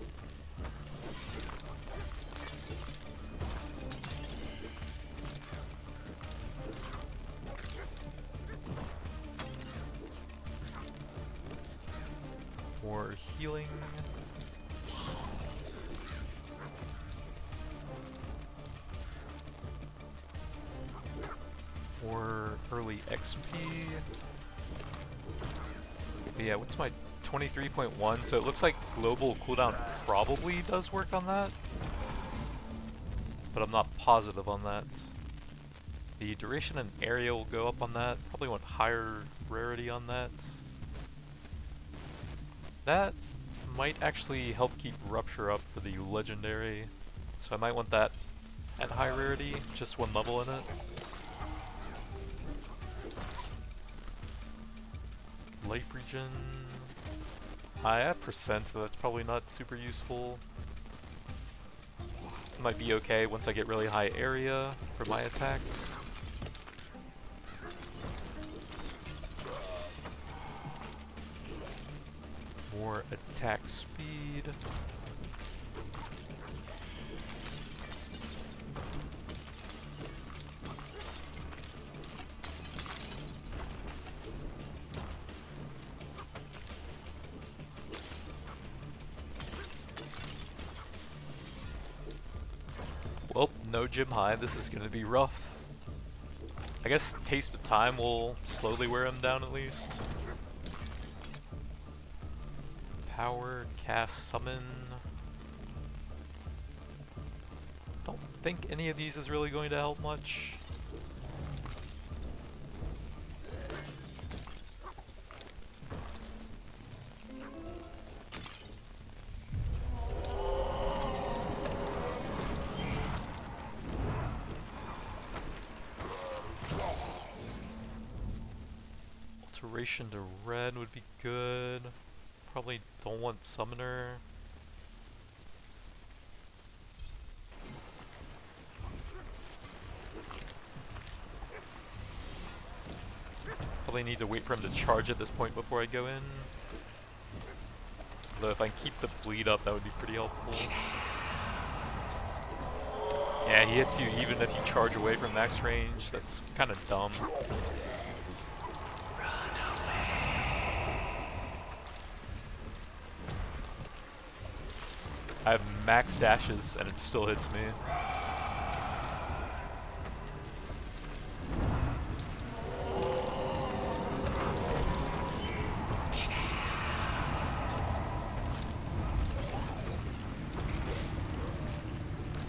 23.1? So it looks like global cooldown probably does work on that. But I'm not positive on that. The duration and area will go up on that. Probably want higher rarity on that. That might actually help keep Rupture up for the Legendary. So I might want that at high rarity, just one level in it. Light Regen. I have percent, so that's probably not super useful. Might be okay once I get really high area for my attacks. More attack speed. Gym high. This is gonna be rough. I guess Taste of Time will slowly wear him down at least. Power, cast, summon. Don't think any of these is really going to help much. Alteration to red would be good. Probably don't want summoner. Probably need to wait for him to charge at this point before I go in. Although if I can keep the bleed up, that would be pretty helpful. Yeah, he hits you even if you charge away from max range. That's kind of dumb. I have max dashes and it still hits me.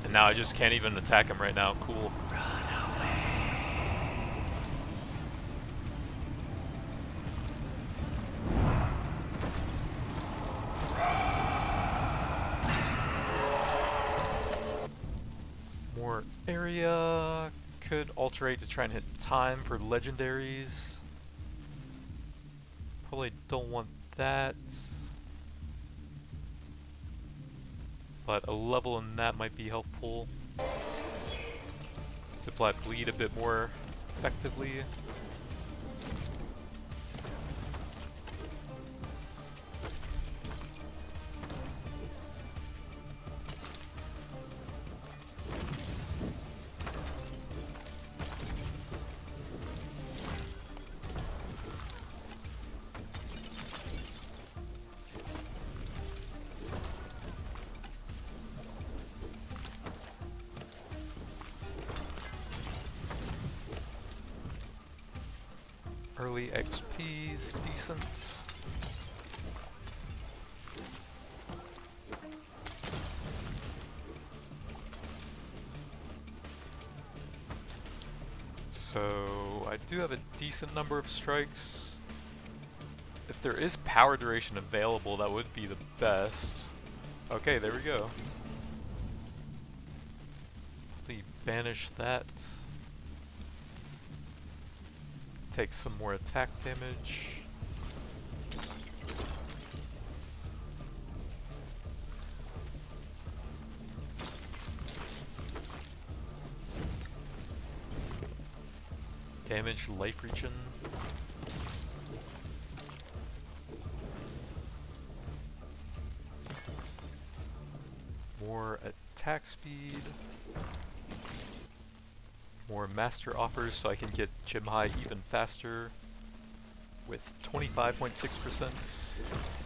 And now I just can't even attack him right now. Cool. More area. Could alterate to try and hit time for legendaries. Probably don't want that. But a level in that might be helpful. To apply bleed a bit more effectively. Decent number of strikes. If there is power duration available, that would be the best. Okay, there we go. Probably banish that. Take some more attack damage. Damage life regen. More attack speed. More master offers so I can get high even faster with 25.6%.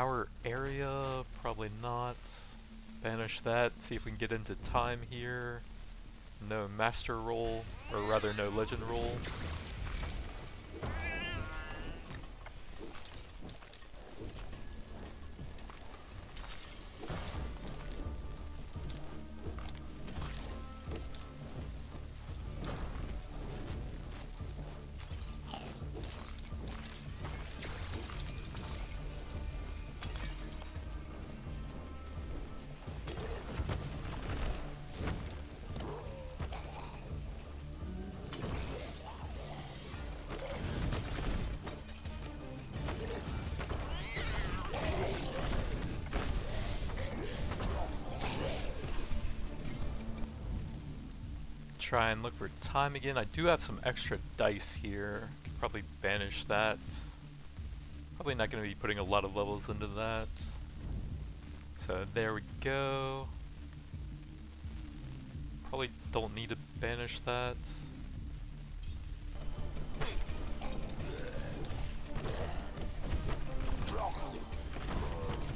Power area, probably not. Banish that, see if we can get into time here. No master roll, or rather no legend roll. Try and look for time again. I do have some extra dice here. Could probably banish that. Probably not going to be putting a lot of levels into that. So there we go. Probably don't need to banish that.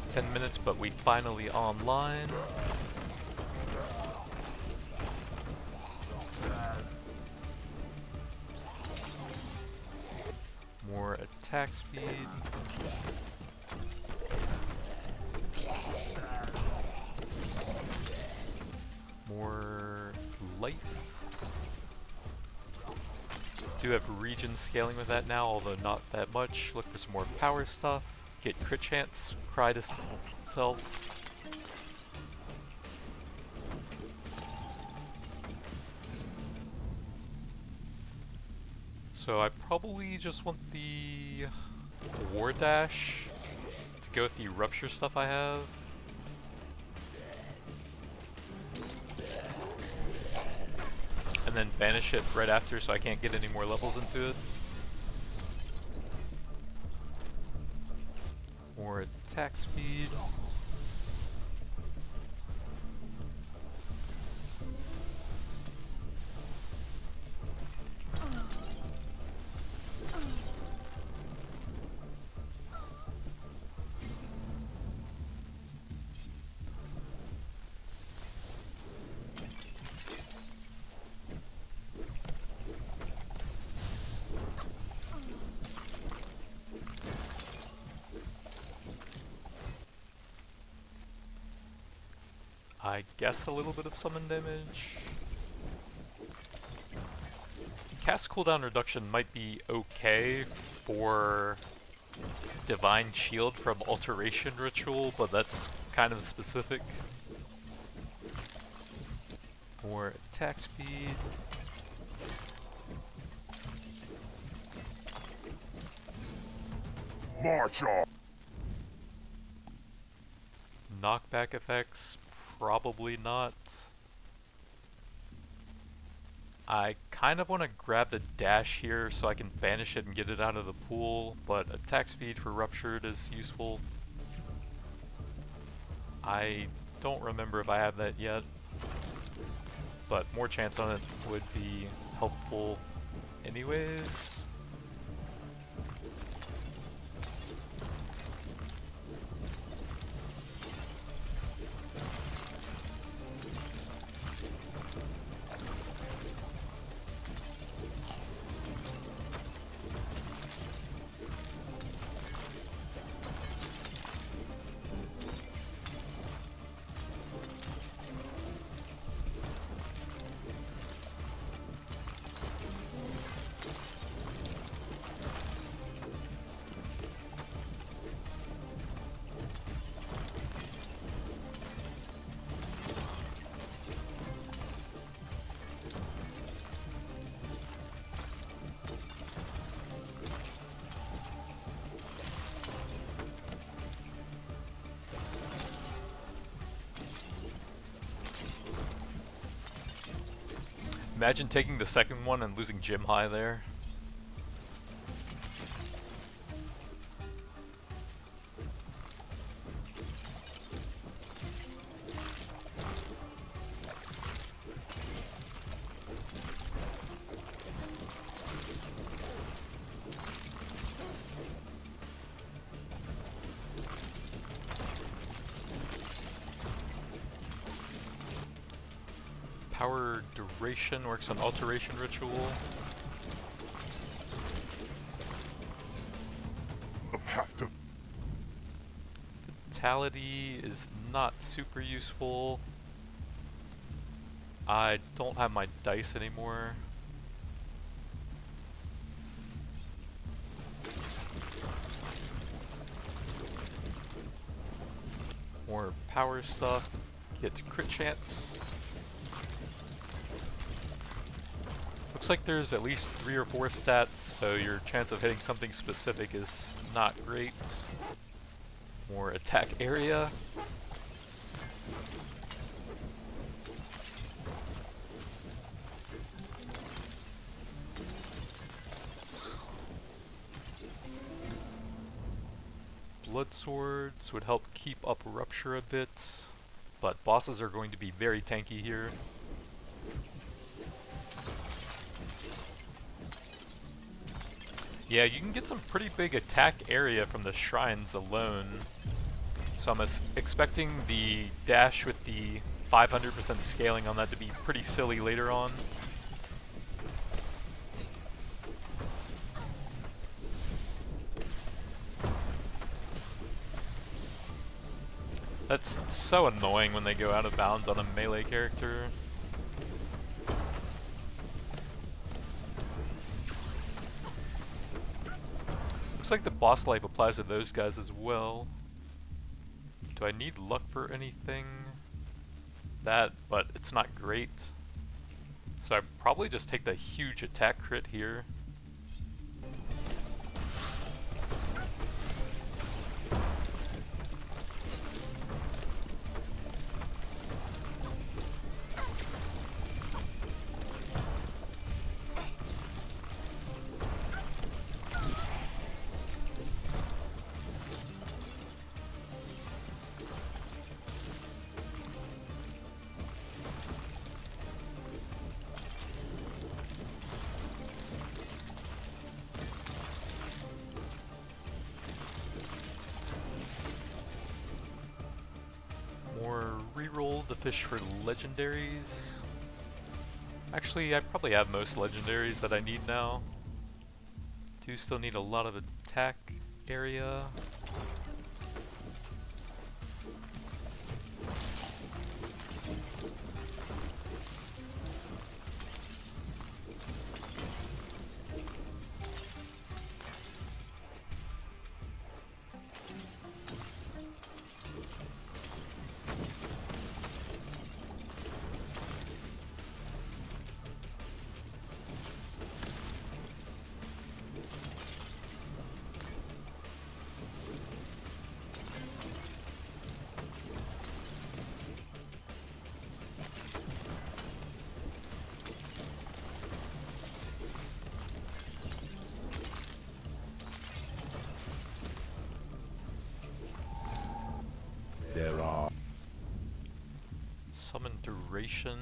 Ten minutes, but we finally online. Speed. More life. Do have regen scaling with that now, although not that much. Look for some more power stuff. Get crit chance, cry to self. So I probably just want the War Dash to go with the Rupture stuff I have. And then banish it right after so I can't get any more levels into it. More attack speed. Guess a little bit of summon damage. Cast cooldown reduction might be okay for Divine Shield from Alteration Ritual, but that's kind of specific. More attack speed. March on. Knockback effects, probably not. I kind of want to grab the dash here so I can banish it and get it out of the pool, but attack speed for Ruptured is useful. I don't remember if I have that yet, but more chance on it would be helpful anyways. Imagine taking the second one and losing gym high there. Duration works on alteration ritual. The path to Vitality is not super useful. I don't have my dice anymore. More power stuff. Get crit chance. Looks like there's at least three or four stats, so your chance of hitting something specific is not great. More attack area. Blood swords would help keep up rupture a bit, but bosses are going to be very tanky here. Yeah, you can get some pretty big attack area from the shrines alone. So I'm expecting the dash with the 500% scaling on that to be pretty silly later on. That's so annoying when they go out of bounds on a melee character. Looks like the boss life applies to those guys as well. Do I need luck for anything? That, but it's not great. So I probably just take the huge attack crit here. Fish for legendaries. Actually, I probably have most legendaries that I need now. Do still need a lot of attack area. Summon duration.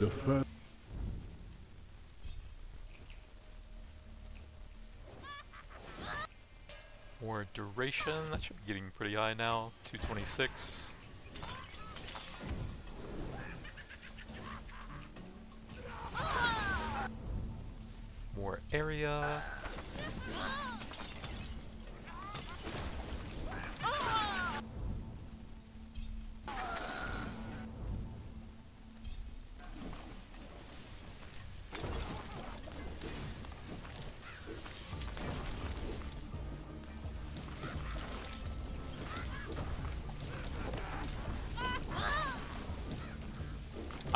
The first. Duration, that should be getting pretty high now, 226.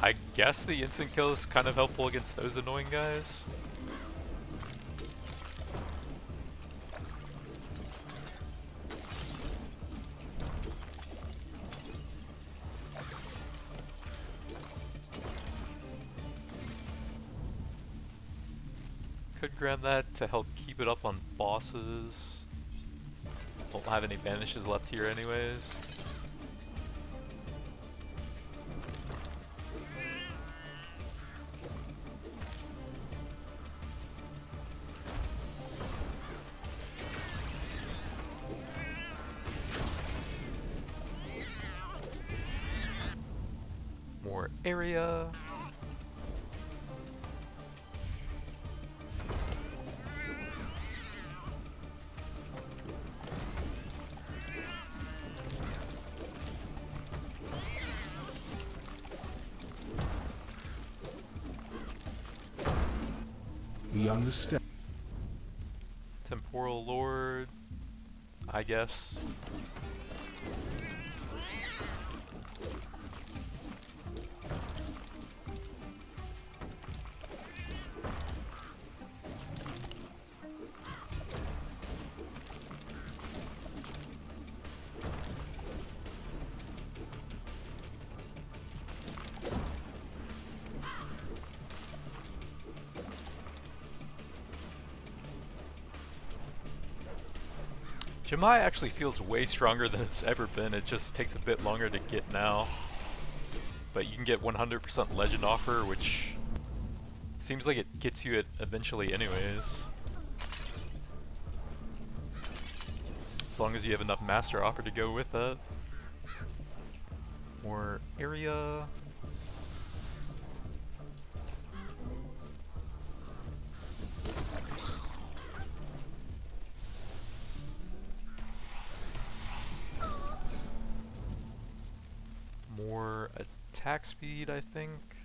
I guess the instant kill is kind of helpful against those annoying guys. Could grab that to help keep it up on bosses. Don't have any vanishes left here anyways. We understand. Temporal Lord, I guess. Jemai actually feels way stronger than it's ever been. It just takes a bit longer to get now. But you can get 100% legend offer, which seems like it gets you it eventually anyways. As long as you have enough master offer to go with it. More area. Attack speed, I think.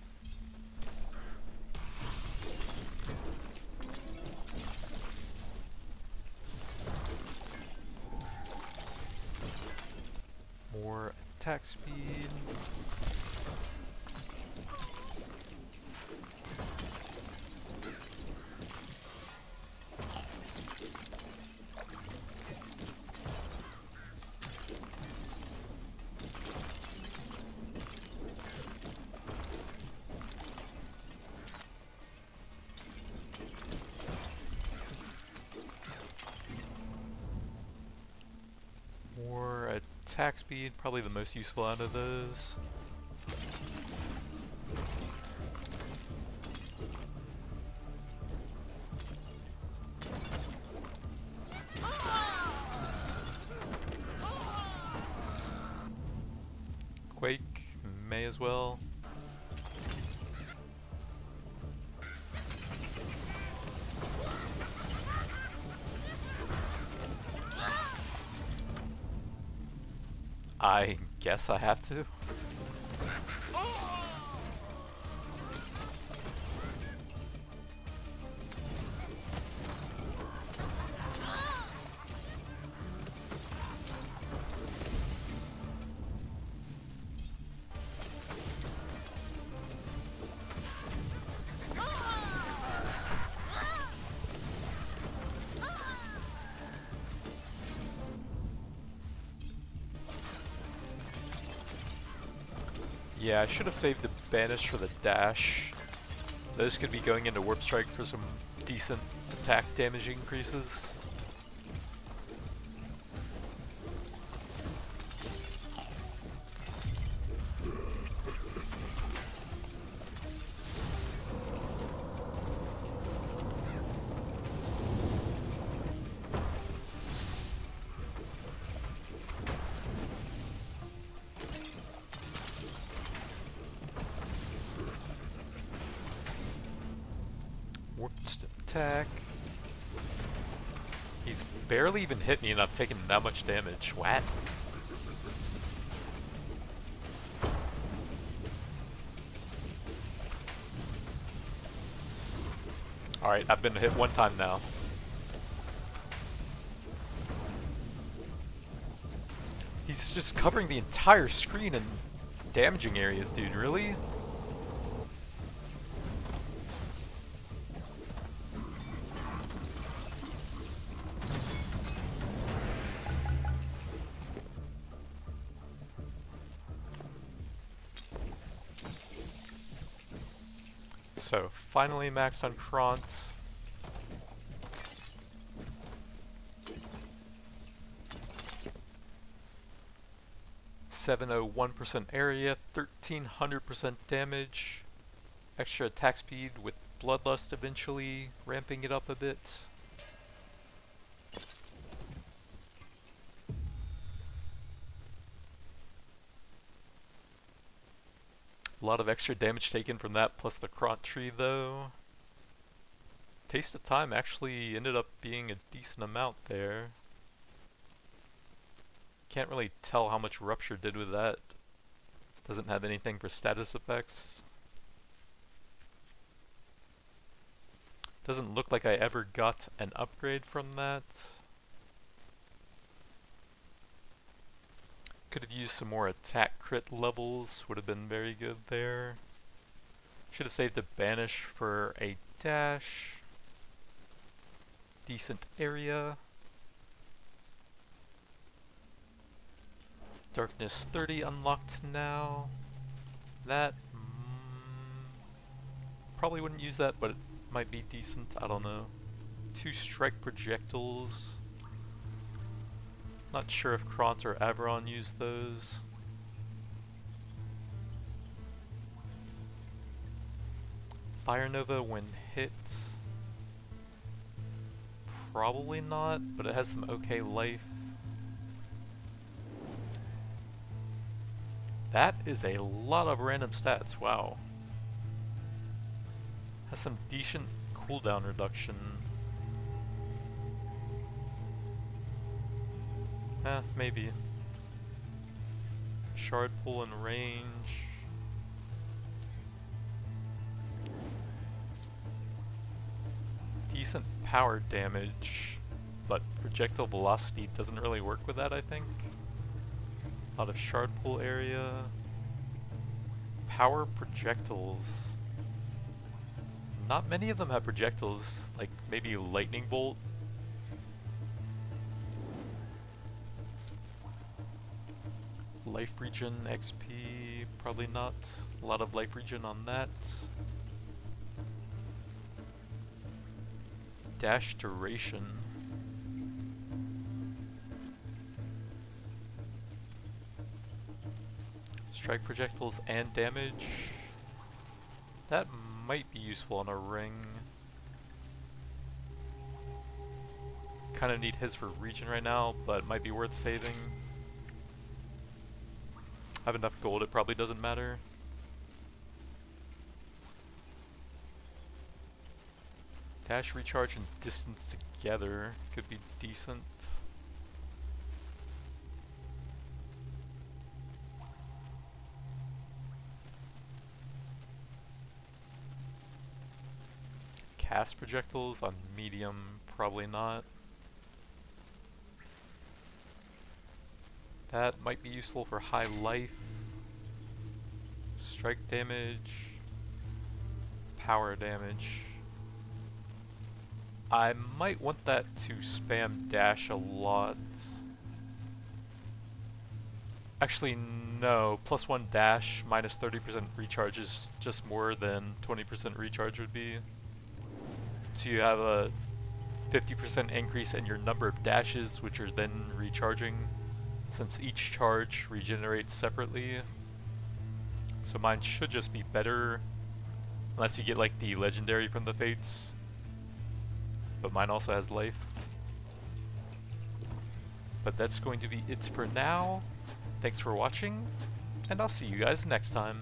Attack speed, probably the most useful out of those. Quake, may as well. Guess I have to. I should have saved the banish for the dash. Those could be going into warp strike for some decent attack damage increases. Even hit me and I've taken that much damage. What? Alright, I've been hit one time now. He's just covering the entire screen and damaging areas, dude, really? Finally max on Kront. Seven oh one percent area, thirteen hundred percent damage, extra attack speed with Bloodlust eventually, ramping it up a bit. A lot of extra damage taken from that plus the Kront tree though. Taste of Time actually ended up being a decent amount there. Can't really tell how much Rupture did with that. Doesn't have anything for status effects. Doesn't look like I ever got an upgrade from that. Could have used some more attack crit levels, would have been very good there. Should have saved a banish for a dash. Decent area. Darkness 30 unlocked now. That mm, probably wouldn't use that, but it might be decent. I don't know. Two strike projectiles. Not sure if Kront or Avoron used those. Fire Nova when hit. Probably not, but it has some okay life. That is a lot of random stats, wow. Has some decent cooldown reduction. Eh, maybe. Shard pull and range. Decent power damage, but projectile velocity doesn't really work with that, I think. A lot of shard pull area. Power projectiles. Not many of them have projectiles, like maybe lightning bolt Life regen XP, probably not. A lot of life regen on that. Dash duration. Strike projectiles and damage. That might be useful on a ring. Kinda need his for regen right now, but might be worth saving. I have enough gold, it probably doesn't matter. Dash, recharge, and distance together could be decent. Cast projectiles on medium, probably not. That might be useful for high life, strike damage, power damage. I might want that to spam dash a lot. Actually, no. Plus one dash, minus 30% recharge is just more than 20% recharge would be. So you have a 50% increase in your number of dashes, which are then recharging, since each charge regenerates separately. So mine should just be better, unless you get like the legendary from the Fates. But mine also has life. But that's going to be it for now. Thanks for watching, and I'll see you guys next time.